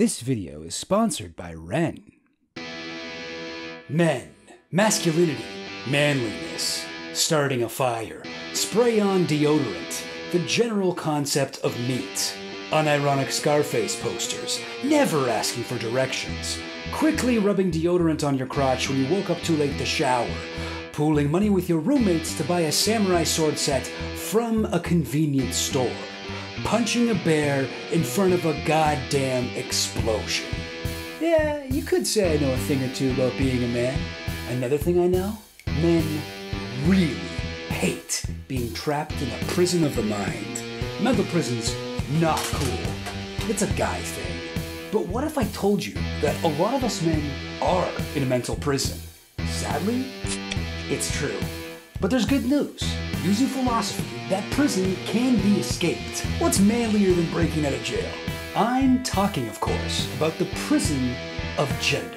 This video is sponsored by Wren. Men, masculinity, manliness, starting a fire, spray on deodorant, the general concept of meat, unironic Scarface posters, never asking for directions, quickly rubbing deodorant on your crotch when you woke up too late to shower, pooling money with your roommates to buy a samurai sword set from a convenience store, punching a bear in front of a goddamn explosion. Yeah, you could say I know a thing or two about being a man. Another thing I know? Men really hate being trapped in a prison of the mind. Mental prison's not cool. It's a guy thing. But what if I told you that a lot of us men are in a mental prison? Sadly, it's true. But there's good news. Using philosophy, that prison can be escaped. What's manlier than breaking out of jail? I'm talking, of course, about the prison of gender.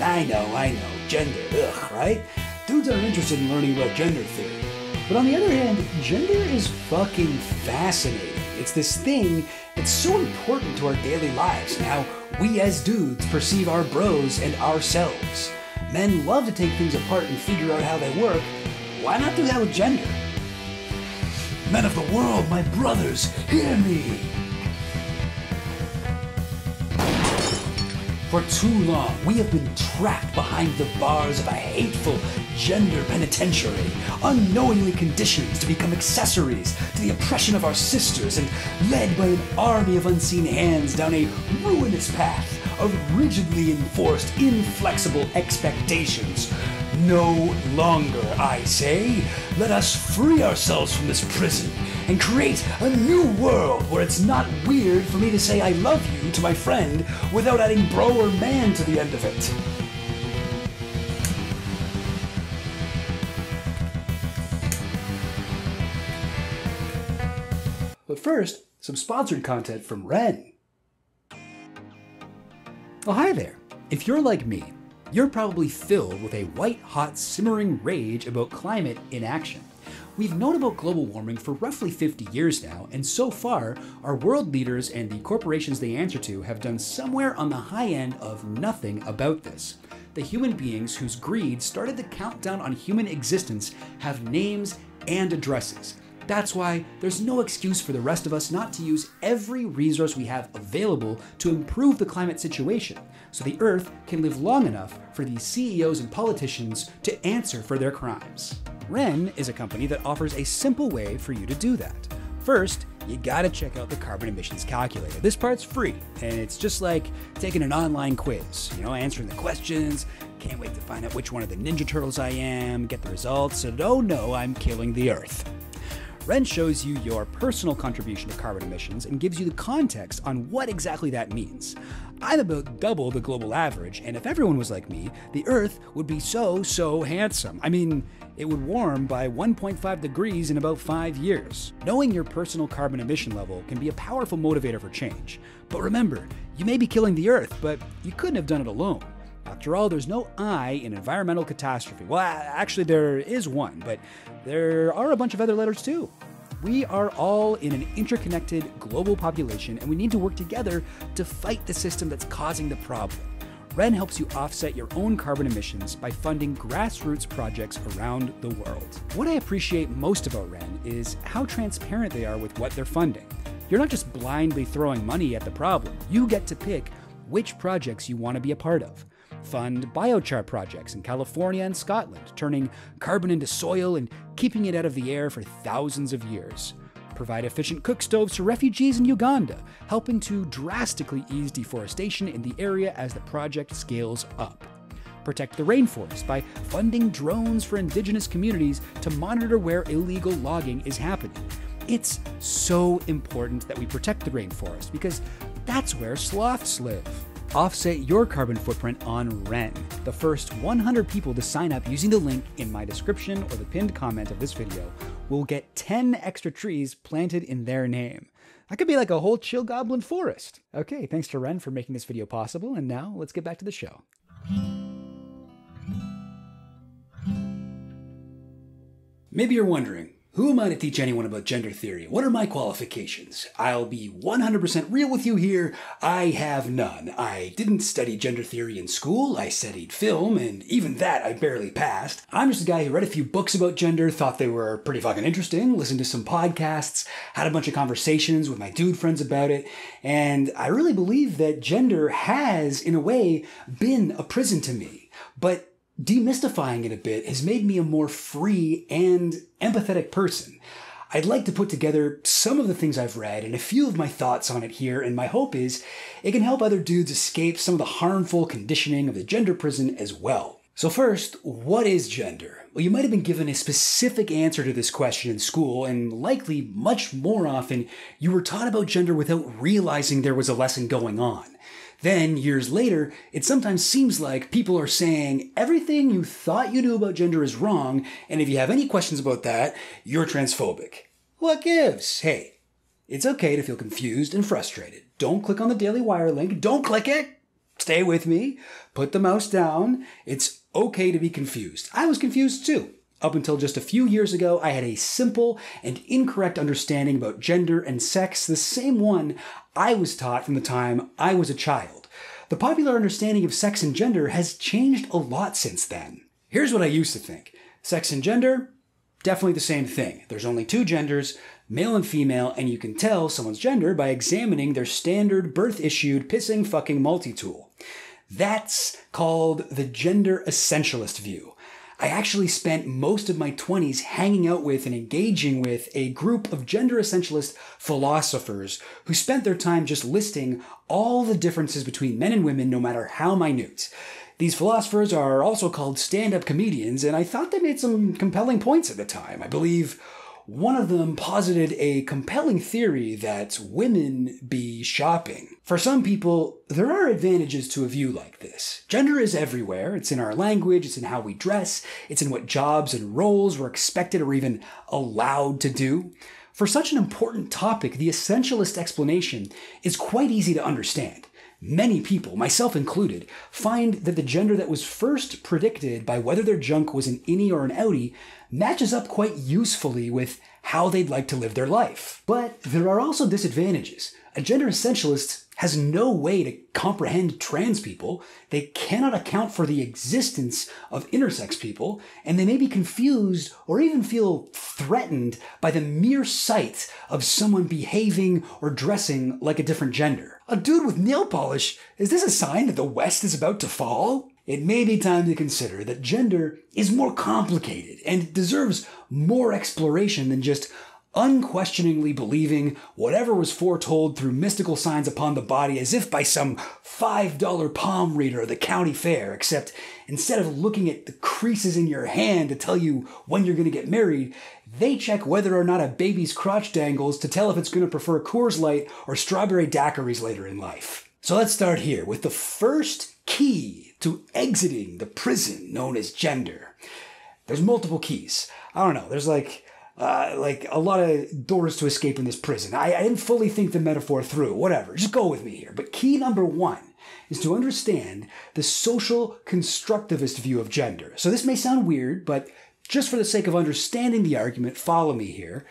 I know, I know, gender, ugh, right? Dudes aren't interested in learning about gender theory. But on the other hand, gender is fucking fascinating. It's this thing that's so important to our daily lives and how we as dudes perceive our bros and ourselves. Men love to take things apart and figure out how they work. Why not do that with gender? Men of the world, my brothers, hear me! For too long, we have been trapped behind the bars of a hateful gender penitentiary, unknowingly conditioned to become accessories to the oppression of our sisters and led by an army of unseen hands down a ruinous path of rigidly enforced, inflexible expectations. No longer, I say, let us free ourselves from this prison and create a new world where it's not weird for me to say I love you to my friend without adding bro or man to the end of it. But first, some sponsored content from Wren. Oh, hi there. If you're like me, you're probably filled with a white hot simmering rage about climate inaction. We've known about global warming for roughly 50 years now, and so far, our world leaders and the corporations they answer to have done somewhere on the high end of nothing about this. The human beings whose greed started the countdown on human existence have names and addresses. That's why there's no excuse for the rest of us not to use every resource we have available to improve the climate situation, so the Earth can live long enough for these CEOs and politicians to answer for their crimes. Wren is a company that offers a simple way for you to do that. First, you gotta check out the carbon emissions calculator. This part's free, and it's just like taking an online quiz, you know, answering the questions. Can't wait to find out which one of the Ninja Turtles I am, get the results, and oh no, I'm killing the Earth. Wren shows you your personal contribution to carbon emissions and gives you the context on what exactly that means. I'm about double the global average, and if everyone was like me, the Earth would be so, so handsome. I mean, it would warm by 1.5 degrees in about five years. Knowing your personal carbon emission level can be a powerful motivator for change. But remember, you may be killing the Earth, but you couldn't have done it alone. After all, there's no I in environmental catastrophe. Well, actually, there is one, but there are a bunch of other letters too. We are all in an interconnected global population, and we need to work together to fight the system that's causing the problem. Wren helps you offset your own carbon emissions by funding grassroots projects around the world. What I appreciate most about Wren is how transparent they are with what they're funding. You're not just blindly throwing money at the problem, you get to pick which projects you want to be a part of fund biochar projects in California and Scotland, turning carbon into soil and keeping it out of the air for thousands of years. Provide efficient cook stoves to refugees in Uganda, helping to drastically ease deforestation in the area as the project scales up. Protect the rainforest by funding drones for indigenous communities to monitor where illegal logging is happening. It's so important that we protect the rainforest because that's where sloths live. Offset your carbon footprint on Wren. The first 100 people to sign up using the link in my description or the pinned comment of this video will get 10 extra trees planted in their name. That could be like a whole chill goblin forest. Okay, thanks to Wren for making this video possible, and now let's get back to the show. Maybe you're wondering, Who am I to teach anyone about gender theory? What are my qualifications? I'll be 100% real with you here. I have none. I didn't study gender theory in school. I studied film, and even that I barely passed. I'm just a guy who read a few books about gender, thought they were pretty fucking interesting, listened to some podcasts, had a bunch of conversations with my dude friends about it, and I really believe that gender has, in a way, been a prison to me. But demystifying it a bit has made me a more free and empathetic person. I'd like to put together some of the things I've read and a few of my thoughts on it here, and my hope is it can help other dudes escape some of the harmful conditioning of the gender prison as well. So, first, what is gender? Well, you might have been given a specific answer to this question in school, and likely much more often, you were taught about gender without realizing there was a lesson going on. Then, years later, it sometimes seems like people are saying everything you thought you knew about gender is wrong, and if you have any questions about that, you're transphobic. What gives? Hey, it's okay to feel confused and frustrated. Don't click on the Daily Wire link. Don't click it. Stay with me. Put the mouse down. It's okay to be confused. I was confused too. Up until just a few years ago, I had a simple and incorrect understanding about gender and sex, the same one I was taught from the time I was a child. The popular understanding of sex and gender has changed a lot since then. Here's what I used to think sex and gender, definitely the same thing. There's only two genders, male and female, and you can tell someone's gender by examining their standard birth issued pissing fucking multi tool. That's called the gender essentialist view. I actually spent most of my 20s hanging out with and engaging with a group of gender essentialist philosophers who spent their time just listing all the differences between men and women, no matter how minute. These philosophers are also called stand up comedians, and I thought they made some compelling points at the time. I believe one of them posited a compelling theory that women be shopping. For some people, there are advantages to a view like this. Gender is everywhere. It's in our language, it's in how we dress, it's in what jobs and roles we're expected or even allowed to do. For such an important topic, the essentialist explanation is quite easy to understand. Many people, myself included, find that the gender that was first predicted by whether their junk was an innie or an outie matches up quite usefully with how they'd like to live their life. But there are also disadvantages. A gender essentialist has no way to comprehend trans people, they cannot account for the existence of intersex people, and they may be confused or even feel threatened by the mere sight of someone behaving or dressing like a different gender. A dude with nail polish, is this a sign that the West is about to fall? It may be time to consider that gender is more complicated and deserves more exploration than just unquestioningly believing whatever was foretold through mystical signs upon the body as if by some $5 palm reader of the county fair, except instead of looking at the creases in your hand to tell you when you're going to get married, they check whether or not a baby's crotch dangles to tell if it's going to prefer Coors Light or strawberry daiquiris later in life. So let's start here with the first key to exiting the prison known as gender. There's multiple keys. I don't know. There's like uh, like a lot of doors to escape in this prison. I, I didn't fully think the metaphor through. Whatever, just go with me here. But key number one is to understand the social constructivist view of gender. So this may sound weird, but just for the sake of understanding the argument, follow me here.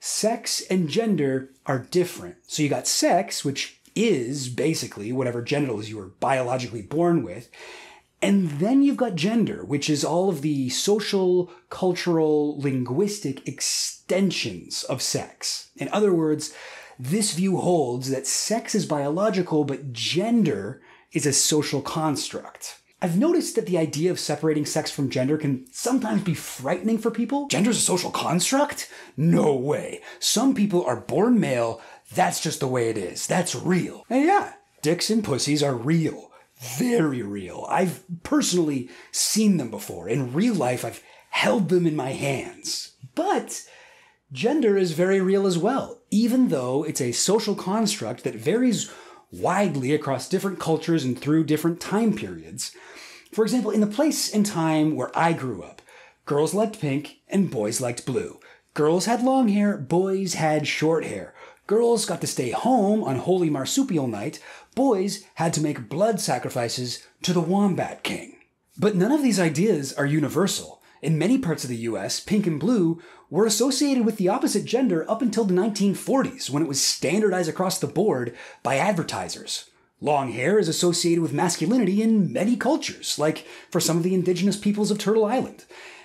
Sex and gender are different. So you got sex, which is basically whatever genitals you were biologically born with. And then you've got gender, which is all of the social, cultural, linguistic extensions of sex. In other words, this view holds that sex is biological, but gender is a social construct. I've noticed that the idea of separating sex from gender can sometimes be frightening for people. Gender's a social construct? No way. Some people are born male, that's just the way it is. That's real. And yeah, dicks and pussies are real very real. I've personally seen them before. In real life, I've held them in my hands. But gender is very real as well, even though it's a social construct that varies widely across different cultures and through different time periods. For example, in the place and time where I grew up, girls liked pink and boys liked blue. Girls had long hair, boys had short hair. Girls got to stay home on Holy Marsupial Night, boys had to make blood sacrifices to the Wombat King. But none of these ideas are universal. In many parts of the US, pink and blue were associated with the opposite gender up until the 1940s when it was standardized across the board by advertisers. Long hair is associated with masculinity in many cultures, like for some of the indigenous peoples of Turtle Island.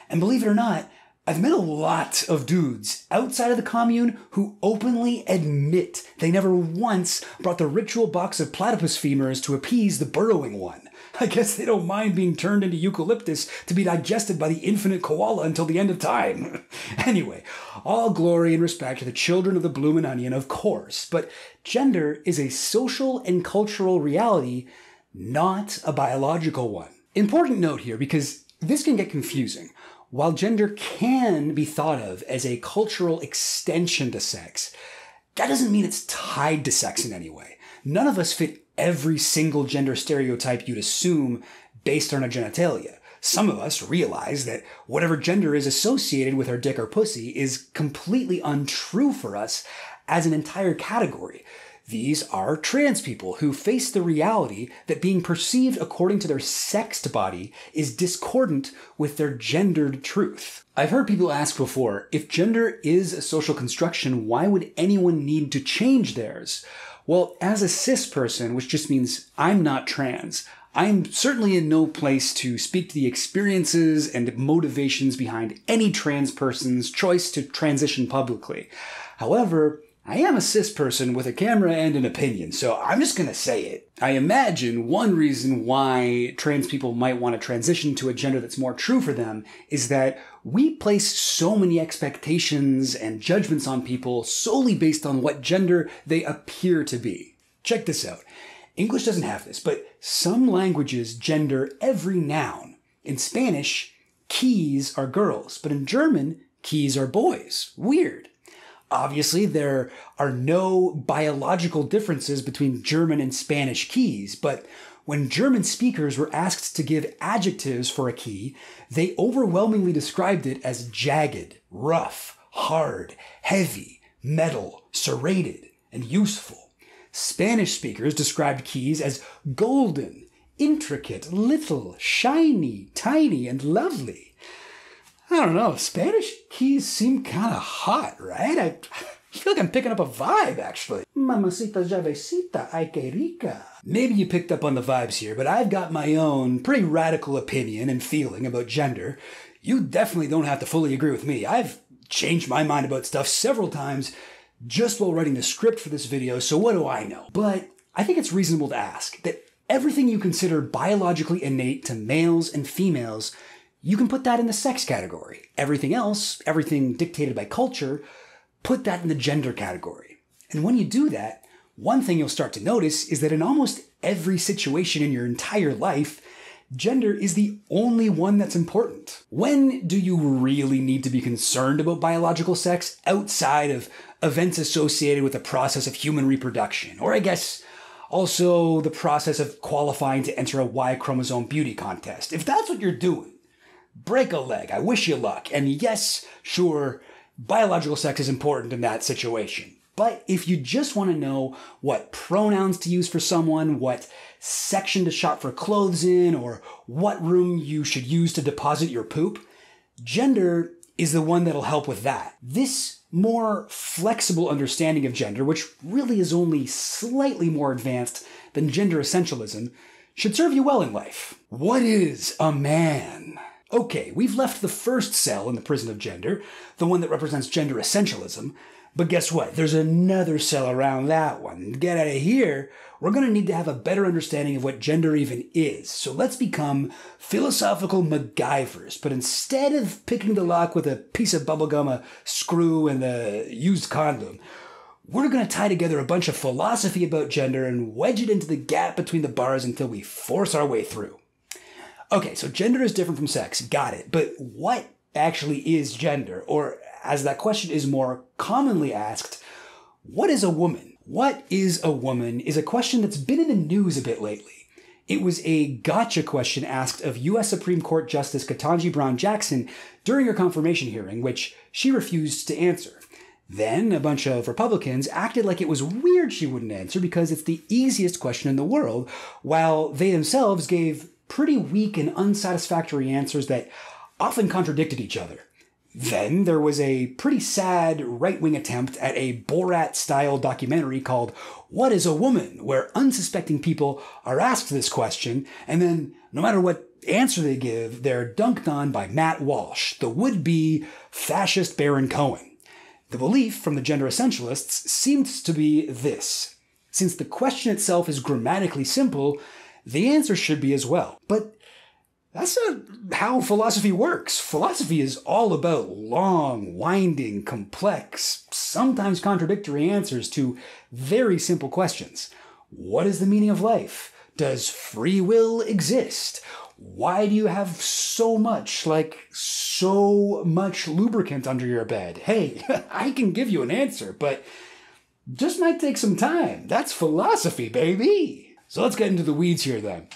And believe it or not, I've met a lot of dudes outside of the commune who openly admit they never once brought the ritual box of platypus femurs to appease the burrowing one. I guess they don't mind being turned into eucalyptus to be digested by the infinite koala until the end of time. anyway, all glory and respect to the children of the bloomin' onion, of course, but gender is a social and cultural reality, not a biological one. Important note here because this can get confusing. While gender can be thought of as a cultural extension to sex, that doesn't mean it's tied to sex in any way. None of us fit every single gender stereotype you'd assume based on our genitalia. Some of us realize that whatever gender is associated with our dick or pussy is completely untrue for us as an entire category. These are trans people who face the reality that being perceived according to their sexed body is discordant with their gendered truth. I've heard people ask before if gender is a social construction, why would anyone need to change theirs? Well, as a cis person, which just means I'm not trans, I'm certainly in no place to speak to the experiences and motivations behind any trans person's choice to transition publicly. However, I am a cis person with a camera and an opinion, so I'm just gonna say it. I imagine one reason why trans people might want to transition to a gender that's more true for them is that we place so many expectations and judgments on people solely based on what gender they appear to be. Check this out. English doesn't have this, but some languages gender every noun. In Spanish, keys are girls, but in German, keys are boys. Weird. Obviously, there are no biological differences between German and Spanish keys, but when German speakers were asked to give adjectives for a key, they overwhelmingly described it as jagged, rough, hard, heavy, metal, serrated, and useful. Spanish speakers described keys as golden, intricate, little, shiny, tiny, and lovely. I don't know. Spanish keys seem kind of hot, right? I feel like I'm picking up a vibe, actually. Mamacita llavecita, ay que rica. Maybe you picked up on the vibes here, but I've got my own pretty radical opinion and feeling about gender. You definitely don't have to fully agree with me. I've changed my mind about stuff several times just while writing the script for this video, so what do I know? But I think it's reasonable to ask that everything you consider biologically innate to males and females you can put that in the sex category. Everything else, everything dictated by culture, put that in the gender category. And when you do that, one thing you'll start to notice is that in almost every situation in your entire life, gender is the only one that's important. When do you really need to be concerned about biological sex outside of events associated with the process of human reproduction? Or I guess also the process of qualifying to enter a Y chromosome beauty contest. If that's what you're doing, break a leg. I wish you luck. And yes, sure, biological sex is important in that situation. But if you just want to know what pronouns to use for someone, what section to shop for clothes in, or what room you should use to deposit your poop, gender is the one that'll help with that. This more flexible understanding of gender, which really is only slightly more advanced than gender essentialism, should serve you well in life. What is a man? Okay, we've left the first cell in the prison of gender, the one that represents gender essentialism, but guess what? There's another cell around that one. Get out of here, we're going to need to have a better understanding of what gender even is. So let's become philosophical MacGyvers. But instead of picking the lock with a piece of bubblegum, a screw, and a used condom, we're going to tie together a bunch of philosophy about gender and wedge it into the gap between the bars until we force our way through. Okay, so gender is different from sex. Got it. But what actually is gender? Or, as that question is more commonly asked, what is a woman? What is a woman is a question that's been in the news a bit lately. It was a gotcha question asked of U.S. Supreme Court Justice Ketanji Brown Jackson during her confirmation hearing, which she refused to answer. Then a bunch of Republicans acted like it was weird she wouldn't answer because it's the easiest question in the world, while they themselves gave pretty weak and unsatisfactory answers that often contradicted each other. Then there was a pretty sad right wing attempt at a Borat style documentary called What is a Woman? where unsuspecting people are asked this question, and then no matter what answer they give, they're dunked on by Matt Walsh, the would be fascist Baron Cohen. The belief from the gender essentialists seems to be this since the question itself is grammatically simple, the answer should be as well. But that's not how philosophy works. Philosophy is all about long, winding, complex, sometimes contradictory answers to very simple questions. What is the meaning of life? Does free will exist? Why do you have so much, like so much lubricant under your bed? Hey, I can give you an answer, but just might take some time. That's philosophy, baby. So let's get into the weeds here then.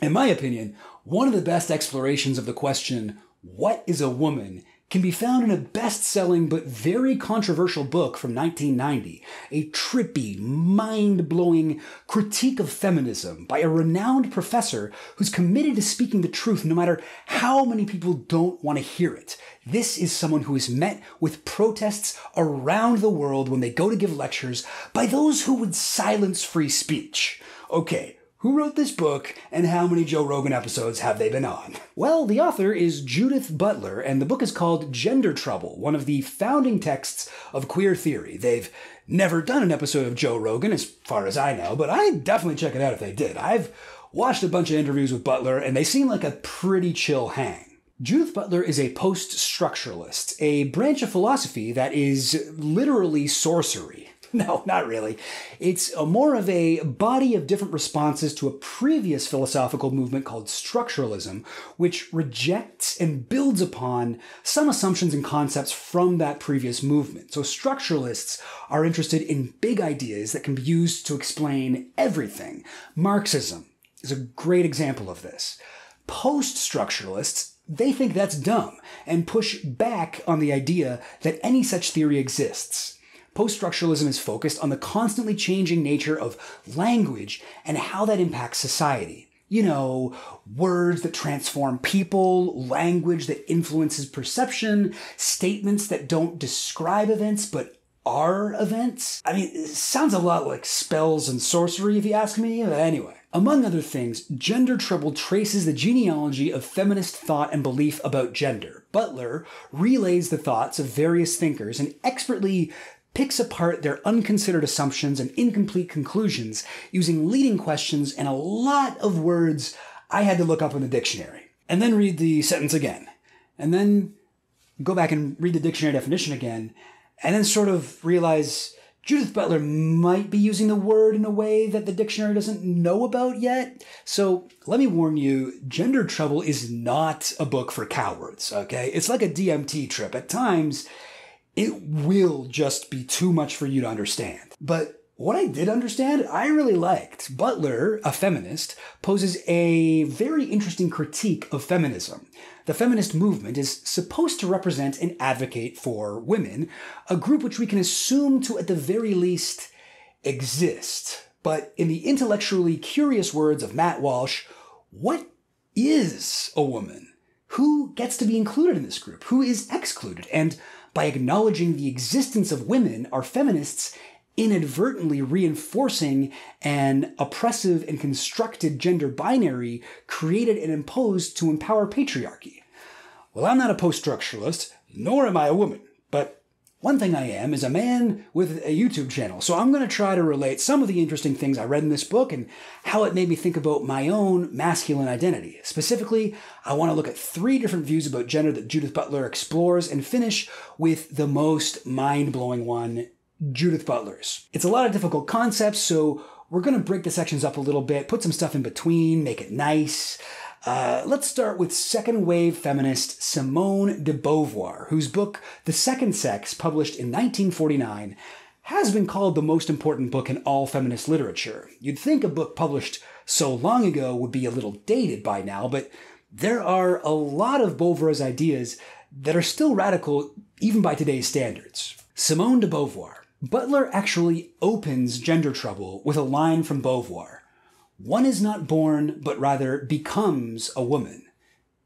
In my opinion, one of the best explorations of the question, what is a woman, can be found in a best selling but very controversial book from 1990, a trippy, mind blowing critique of feminism by a renowned professor who's committed to speaking the truth no matter how many people don't want to hear it. This is someone who is met with protests around the world when they go to give lectures by those who would silence free speech. Okay, who wrote this book, and how many Joe Rogan episodes have they been on? Well, the author is Judith Butler, and the book is called Gender Trouble, one of the founding texts of queer theory. They've never done an episode of Joe Rogan, as far as I know, but I'd definitely check it out if they did. I've watched a bunch of interviews with Butler, and they seem like a pretty chill hang. Judith Butler is a post structuralist, a branch of philosophy that is literally sorcery. No, not really. It's uh, more of a body of different responses to a previous philosophical movement called structuralism, which rejects and builds upon some assumptions and concepts from that previous movement. So structuralists are interested in big ideas that can be used to explain everything. Marxism is a great example of this. Post structuralists they think that's dumb and push back on the idea that any such theory exists. Post structuralism is focused on the constantly changing nature of language and how that impacts society. You know, words that transform people, language that influences perception, statements that don't describe events but are events. I mean, sounds a lot like spells and sorcery if you ask me, but anyway. Among other things, Gender Trouble traces the genealogy of feminist thought and belief about gender. Butler relays the thoughts of various thinkers and expertly picks apart their unconsidered assumptions and incomplete conclusions using leading questions and a lot of words I had to look up in the dictionary. And then read the sentence again. And then go back and read the dictionary definition again. And then sort of realize Judith Butler might be using the word in a way that the dictionary doesn't know about yet. So let me warn you, Gender Trouble is not a book for cowards, okay? It's like a DMT trip. At times, it will just be too much for you to understand. But what I did understand, I really liked. Butler, a feminist, poses a very interesting critique of feminism. The feminist movement is supposed to represent and advocate for women, a group which we can assume to, at the very least, exist. But in the intellectually curious words of Matt Walsh, what is a woman? Who gets to be included in this group? Who is excluded? And by acknowledging the existence of women, are feminists inadvertently reinforcing an oppressive and constructed gender binary created and imposed to empower patriarchy. Well, I'm not a post structuralist, nor am I a woman, one thing I am is a man with a YouTube channel, so I'm going to try to relate some of the interesting things I read in this book and how it made me think about my own masculine identity. Specifically, I want to look at three different views about gender that Judith Butler explores and finish with the most mind blowing one, Judith Butler's. It's a lot of difficult concepts, so we're going to break the sections up a little bit, put some stuff in between, make it nice. Uh, let's start with second wave feminist Simone de Beauvoir, whose book, The Second Sex, published in 1949, has been called the most important book in all feminist literature. You'd think a book published so long ago would be a little dated by now, but there are a lot of Beauvoir's ideas that are still radical even by today's standards. Simone de Beauvoir. Butler actually opens Gender Trouble with a line from Beauvoir. One is not born, but rather becomes a woman.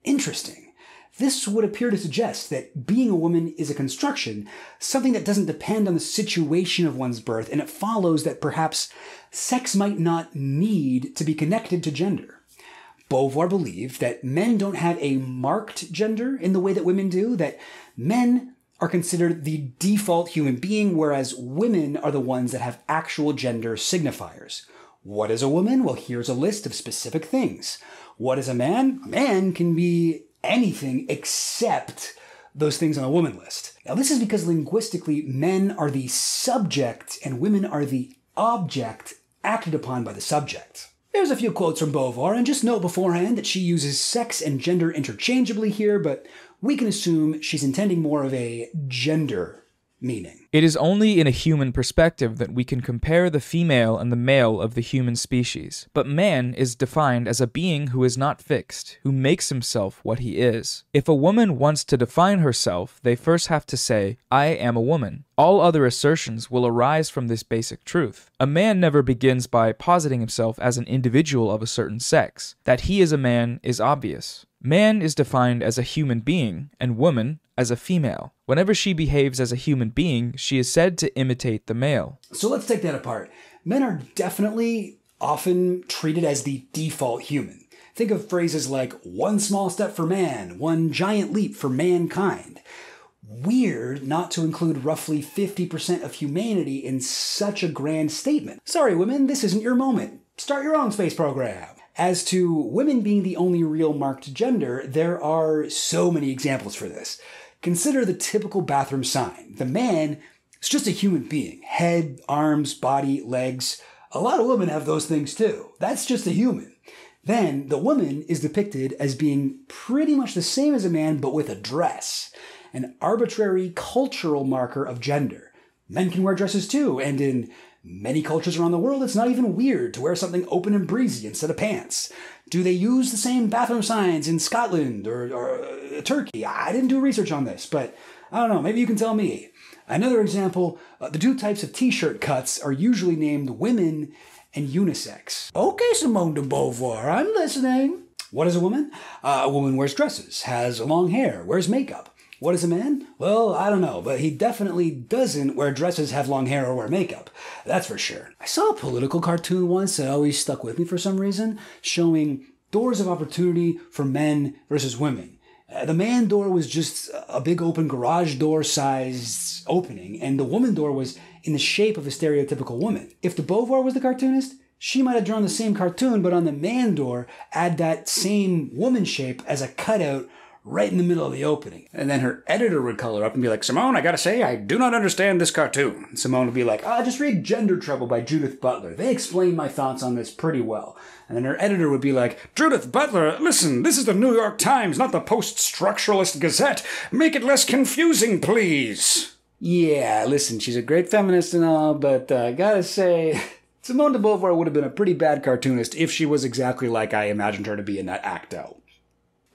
Interesting. This would appear to suggest that being a woman is a construction, something that doesn't depend on the situation of one's birth, and it follows that perhaps sex might not need to be connected to gender. Beauvoir believed that men don't have a marked gender in the way that women do, that men are considered the default human being, whereas women are the ones that have actual gender signifiers. What is a woman? Well, here's a list of specific things. What is a man? A man can be anything except those things on a woman list. Now, this is because linguistically, men are the subject and women are the object acted upon by the subject. There's a few quotes from Beauvoir, and just note beforehand that she uses sex and gender interchangeably here, but we can assume she's intending more of a gender meaning. It is only in a human perspective that we can compare the female and the male of the human species. But man is defined as a being who is not fixed, who makes himself what he is. If a woman wants to define herself, they first have to say, I am a woman. All other assertions will arise from this basic truth. A man never begins by positing himself as an individual of a certain sex. That he is a man is obvious. Man is defined as a human being, and woman as a female. Whenever she behaves as a human being, she is said to imitate the male. So let's take that apart. Men are definitely often treated as the default human. Think of phrases like one small step for man, one giant leap for mankind. Weird not to include roughly 50% of humanity in such a grand statement. Sorry, women, this isn't your moment. Start your own space program. As to women being the only real marked gender, there are so many examples for this. Consider the typical bathroom sign. The man is just a human being head, arms, body, legs. A lot of women have those things too. That's just a human. Then the woman is depicted as being pretty much the same as a man, but with a dress, an arbitrary cultural marker of gender. Men can wear dresses too, and in Many cultures around the world, it's not even weird to wear something open and breezy instead of pants. Do they use the same bathroom signs in Scotland or, or uh, Turkey? I didn't do research on this, but I don't know. Maybe you can tell me. Another example uh, the two types of t shirt cuts are usually named women and unisex. Okay, Simone de Beauvoir, I'm listening. What is a woman? Uh, a woman wears dresses, has long hair, wears makeup. What is a man? Well, I don't know, but he definitely doesn't wear dresses, have long hair, or wear makeup. That's for sure. I saw a political cartoon once that always stuck with me for some reason, showing doors of opportunity for men versus women. Uh, the man door was just a big open garage door sized opening, and the woman door was in the shape of a stereotypical woman. If the Beauvoir was the cartoonist, she might have drawn the same cartoon, but on the man door, add that same woman shape as a cutout right in the middle of the opening. And then her editor would color up and be like, Simone, I gotta say, I do not understand this cartoon. And Simone would be like, ah, just read Gender Trouble by Judith Butler. They explain my thoughts on this pretty well. And then her editor would be like, Judith Butler, listen, this is the New York Times, not the Post Structuralist Gazette. Make it less confusing, please. Yeah, listen, she's a great feminist and all, but uh, I gotta say, Simone de Beauvoir would have been a pretty bad cartoonist if she was exactly like I imagined her to be in that act out.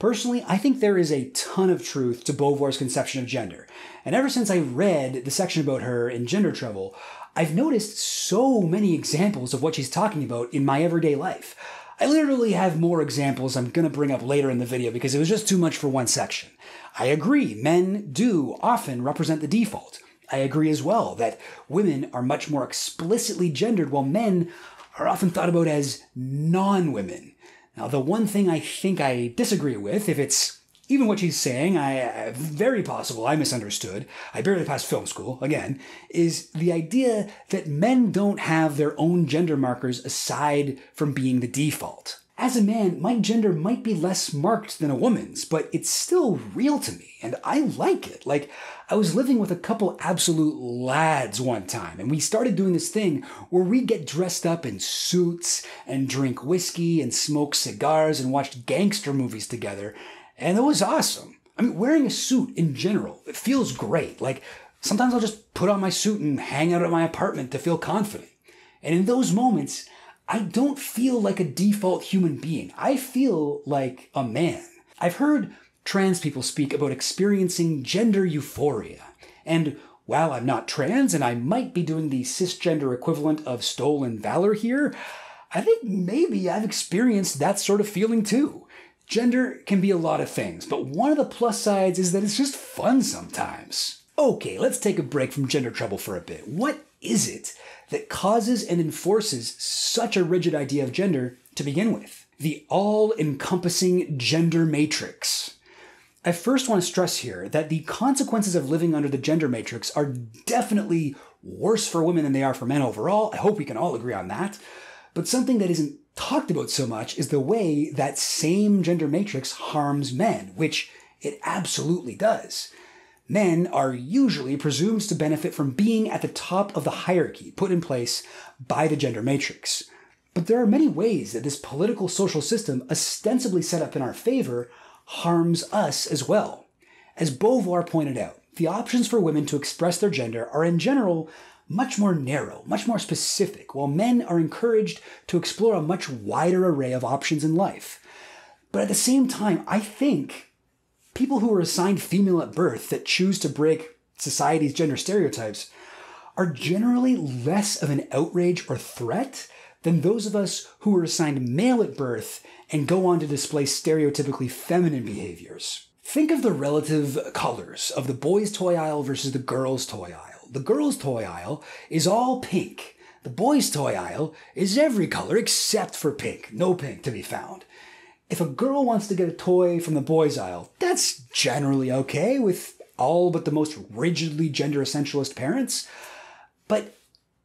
Personally, I think there is a ton of truth to Beauvoir's conception of gender. And ever since I read the section about her in Gender Trouble, I've noticed so many examples of what she's talking about in my everyday life. I literally have more examples I'm going to bring up later in the video because it was just too much for one section. I agree, men do often represent the default. I agree as well that women are much more explicitly gendered while men are often thought about as non women. Now, the one thing I think I disagree with, if it's even what she's saying, I uh, very possible I misunderstood. I barely passed film school again. Is the idea that men don't have their own gender markers aside from being the default as a man, my gender might be less marked than a woman's, but it's still real to me, and I like it. Like, I was living with a couple absolute lads one time, and we started doing this thing where we get dressed up in suits and drink whiskey and smoke cigars and watch gangster movies together, and it was awesome. I mean, wearing a suit in general, it feels great. Like, sometimes I'll just put on my suit and hang out at my apartment to feel confident. And in those moments, I don't feel like a default human being. I feel like a man. I've heard trans people speak about experiencing gender euphoria. And while I'm not trans and I might be doing the cisgender equivalent of stolen valor here, I think maybe I've experienced that sort of feeling too. Gender can be a lot of things, but one of the plus sides is that it's just fun sometimes. Okay, let's take a break from gender trouble for a bit. What is it that causes and enforces such a rigid idea of gender to begin with? The all encompassing gender matrix. I first want to stress here that the consequences of living under the gender matrix are definitely worse for women than they are for men overall. I hope we can all agree on that. But something that isn't talked about so much is the way that same gender matrix harms men, which it absolutely does. Men are usually presumed to benefit from being at the top of the hierarchy put in place by the gender matrix. But there are many ways that this political social system, ostensibly set up in our favor, harms us as well. As Beauvoir pointed out, the options for women to express their gender are in general much more narrow, much more specific, while men are encouraged to explore a much wider array of options in life. But at the same time, I think people who are assigned female at birth that choose to break society's gender stereotypes are generally less of an outrage or threat than those of us who are assigned male at birth and go on to display stereotypically feminine behaviors. Think of the relative colors of the boys' toy aisle versus the girls' toy aisle. The girls' toy aisle is all pink. The boys' toy aisle is every color except for pink. No pink to be found. If a girl wants to get a toy from the boys' aisle, that's generally okay with all but the most rigidly gender essentialist parents. But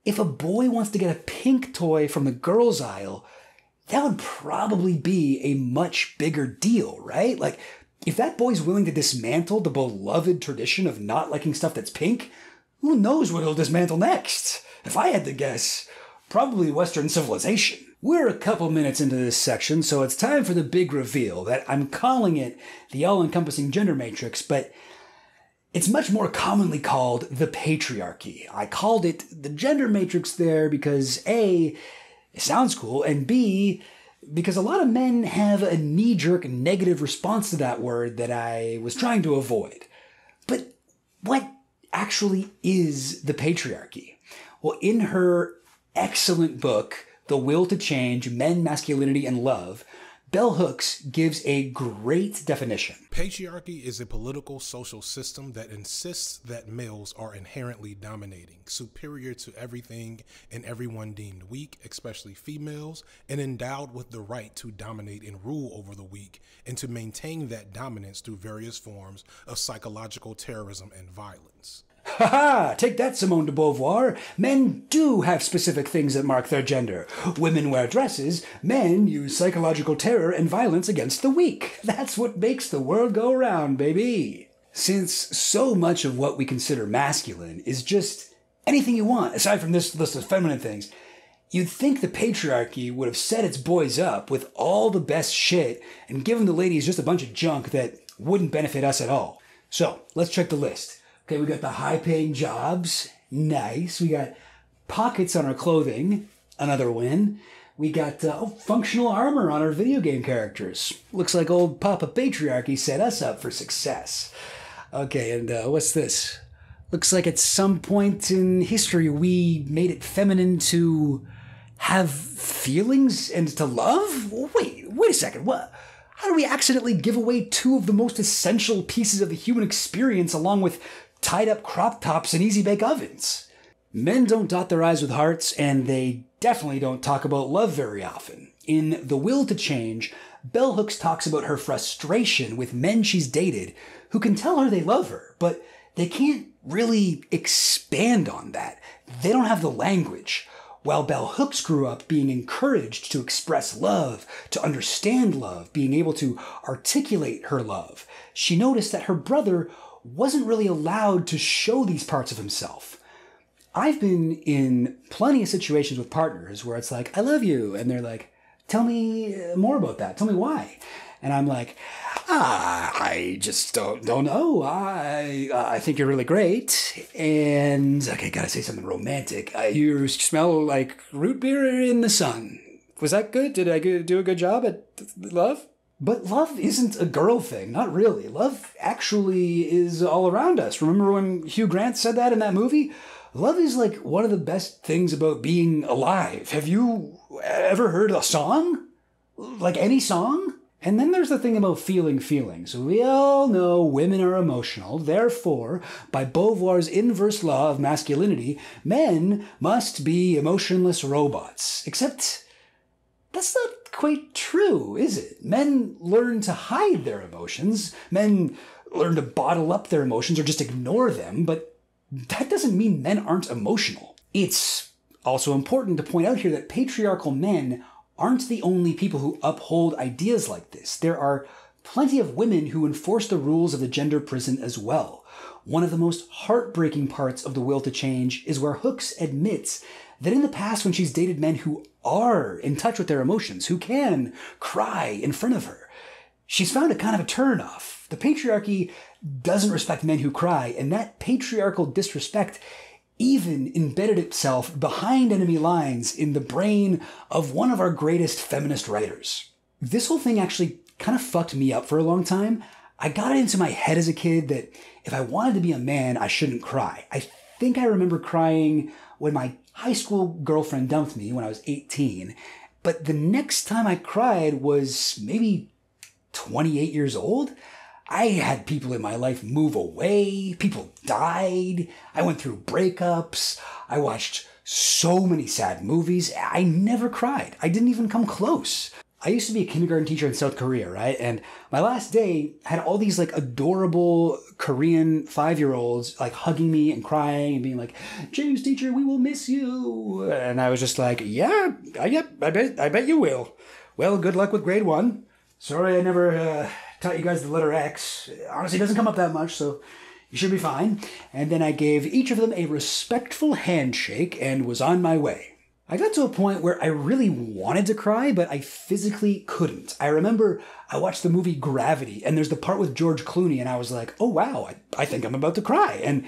if a boy wants to get a pink toy from the girls' aisle, that would probably be a much bigger deal, right? Like, if that boy's willing to dismantle the beloved tradition of not liking stuff that's pink, who knows what he'll dismantle next? If I had to guess, probably Western civilization. We're a couple minutes into this section, so it's time for the big reveal that I'm calling it the all encompassing gender matrix, but it's much more commonly called the patriarchy. I called it the gender matrix there because A, it sounds cool, and B, because a lot of men have a knee jerk negative response to that word that I was trying to avoid. But what actually is the patriarchy? Well, in her excellent book, The Will to Change Men, Masculinity, and Love, Bell Hooks gives a great definition. Patriarchy is a political social system that insists that males are inherently dominating, superior to everything and everyone deemed weak, especially females, and endowed with the right to dominate and rule over the weak, and to maintain that dominance through various forms of psychological terrorism and violence. Ha ha! Take that, Simone de Beauvoir. Men do have specific things that mark their gender. Women wear dresses, men use psychological terror and violence against the weak. That's what makes the world go round, baby. Since so much of what we consider masculine is just anything you want, aside from this list of feminine things, You'd think the patriarchy would have set its boys up with all the best shit and given the ladies just a bunch of junk that wouldn't benefit us at all. So, let's check the list. Okay, we got the high paying jobs. Nice. We got pockets on our clothing. Another win. We got uh, oh, functional armor on our video game characters. Looks like old Papa Patriarchy set us up for success. Okay, and uh, what's this? Looks like at some point in history we made it feminine to have feelings and to love? Wait, wait a second. What? How do we accidentally give away two of the most essential pieces of the human experience along with tied up crop tops and easy bake ovens. Men don't dot their I's with hearts, and they definitely don't talk about love very often. In The Will to Change, Bell Hooks talks about her frustration with men she's dated who can tell her they love her, but they can't really expand on that. They don't have the language. While Bell Hooks grew up being encouraged to express love, to understand love, being able to articulate her love, she noticed that her brother wasn't really allowed to show these parts of himself. I've been in plenty of situations with partners where it's like, I love you. And they're like, tell me more about that. Tell me why. And I'm like, ah, I just don't, don't know. I, I think you're really great. And, okay, gotta say something romantic. Uh, you smell like root beer in the sun. Was that good? Did I do a good job at love? But love isn't a girl thing, not really. Love actually is all around us. Remember when Hugh Grant said that in that movie? Love is like one of the best things about being alive. Have you ever heard a song? Like any song? And then there's the thing about feeling feelings. We all know women are emotional. Therefore, by Beauvoir's inverse law of masculinity, men must be emotionless robots. Except that's not quite true, is it? Men learn to hide their emotions. Men learn to bottle up their emotions or just ignore them, but that doesn't mean men aren't emotional. It's also important to point out here that patriarchal men aren't the only people who uphold ideas like this. There are plenty of women who enforce the rules of the gender prison as well. One of the most heartbreaking parts of The Will to Change is where Hooks admits that in the past, when she's dated men who are in touch with their emotions, who can cry in front of her, she's found a kind of a turnoff. The patriarchy doesn't respect men who cry, and that patriarchal disrespect even embedded itself behind enemy lines in the brain of one of our greatest feminist writers. This whole thing actually kind of fucked me up for a long time. I got it into my head as a kid that if I wanted to be a man, I shouldn't cry. I think I remember crying when my high school girlfriend dumped me when I was 18. But the next time I cried was maybe 28 years old. I had people in my life move away. People died. I went through breakups. I watched so many sad movies. I never cried. I didn't even come close. I used to be a kindergarten teacher in South Korea, right? And my last day had all these like adorable Korean five year olds like hugging me and crying and being like, James teacher, we will miss you. And I was just like, yeah, I, I bet, I bet you will. Well, good luck with grade one. Sorry I never uh, taught you guys the letter X. Honestly, it doesn't come up that much, so you should be fine. And then I gave each of them a respectful handshake and was on my way. I got to a point where I really wanted to cry, but I physically couldn't. I remember I watched the movie Gravity, and there's the part with George Clooney, and I was like, oh wow, I, I think I'm about to cry. And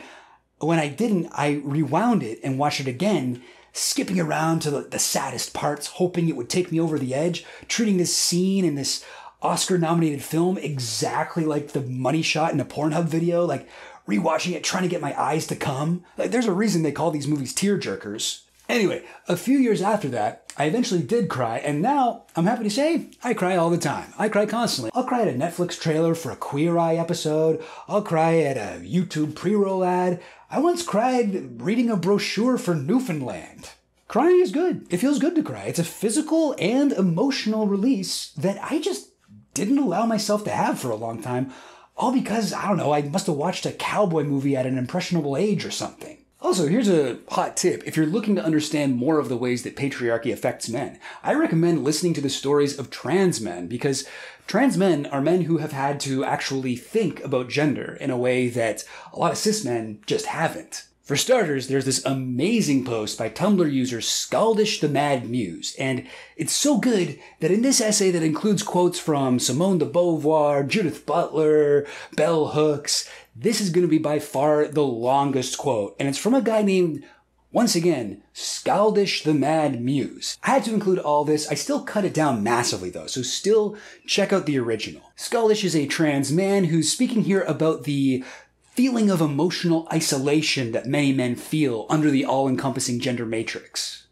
when I didn't, I rewound it and watched it again, skipping around to the, the saddest parts, hoping it would take me over the edge, treating this scene in this Oscar nominated film exactly like the money shot in a Pornhub video, like rewatching it, trying to get my eyes to come. Like, there's a reason they call these movies tear jerkers. Anyway, a few years after that, I eventually did cry, and now I'm happy to say I cry all the time. I cry constantly. I'll cry at a Netflix trailer for a Queer Eye episode. I'll cry at a YouTube pre roll ad. I once cried reading a brochure for Newfoundland. Crying is good. It feels good to cry. It's a physical and emotional release that I just didn't allow myself to have for a long time, all because, I don't know, I must have watched a cowboy movie at an impressionable age or something. Also, here's a hot tip. If you're looking to understand more of the ways that patriarchy affects men, I recommend listening to the stories of trans men because trans men are men who have had to actually think about gender in a way that a lot of cis men just haven't. For starters, there's this amazing post by Tumblr user Scaldish the Mad Muse, and it's so good that in this essay that includes quotes from Simone de Beauvoir, Judith Butler, Bell Hooks, this is going to be by far the longest quote, and it's from a guy named, once again, Scaldish the Mad Muse. I had to include all this. I still cut it down massively though, so still check out the original. Scaldish is a trans man who's speaking here about the feeling of emotional isolation that many men feel under the all encompassing gender matrix.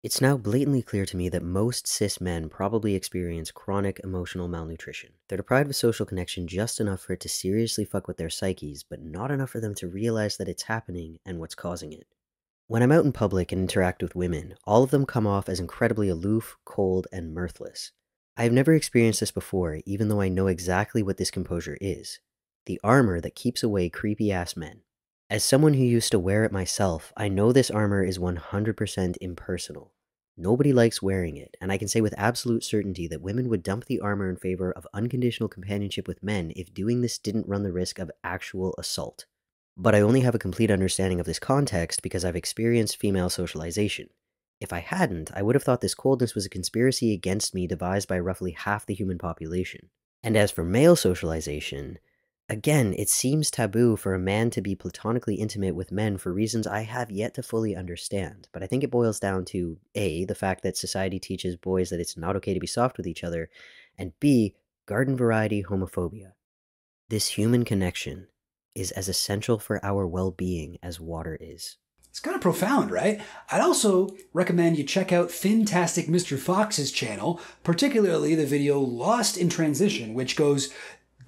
It's now blatantly clear to me that most cis men probably experience chronic emotional malnutrition. They're deprived of social connection just enough for it to seriously fuck with their psyches, but not enough for them to realize that it's happening and what's causing it. When I'm out in public and interact with women, all of them come off as incredibly aloof, cold, and mirthless. I have never experienced this before, even though I know exactly what this composure is the armor that keeps away creepy ass men. As someone who used to wear it myself, I know this armor is 100% impersonal. Nobody likes wearing it, and I can say with absolute certainty that women would dump the armor in favor of unconditional companionship with men if doing this didn't run the risk of actual assault. But I only have a complete understanding of this context because I've experienced female socialization. If I hadn't, I would have thought this coldness was a conspiracy against me devised by roughly half the human population. And as for male socialization, Again, it seems taboo for a man to be platonically intimate with men for reasons I have yet to fully understand. But I think it boils down to A, the fact that society teaches boys that it's not okay to be soft with each other, and B, garden variety homophobia. This human connection is as essential for our well being as water is. It's kind of profound, right? I'd also recommend you check out Finntastic Mr. Fox's channel, particularly the video Lost in Transition, which goes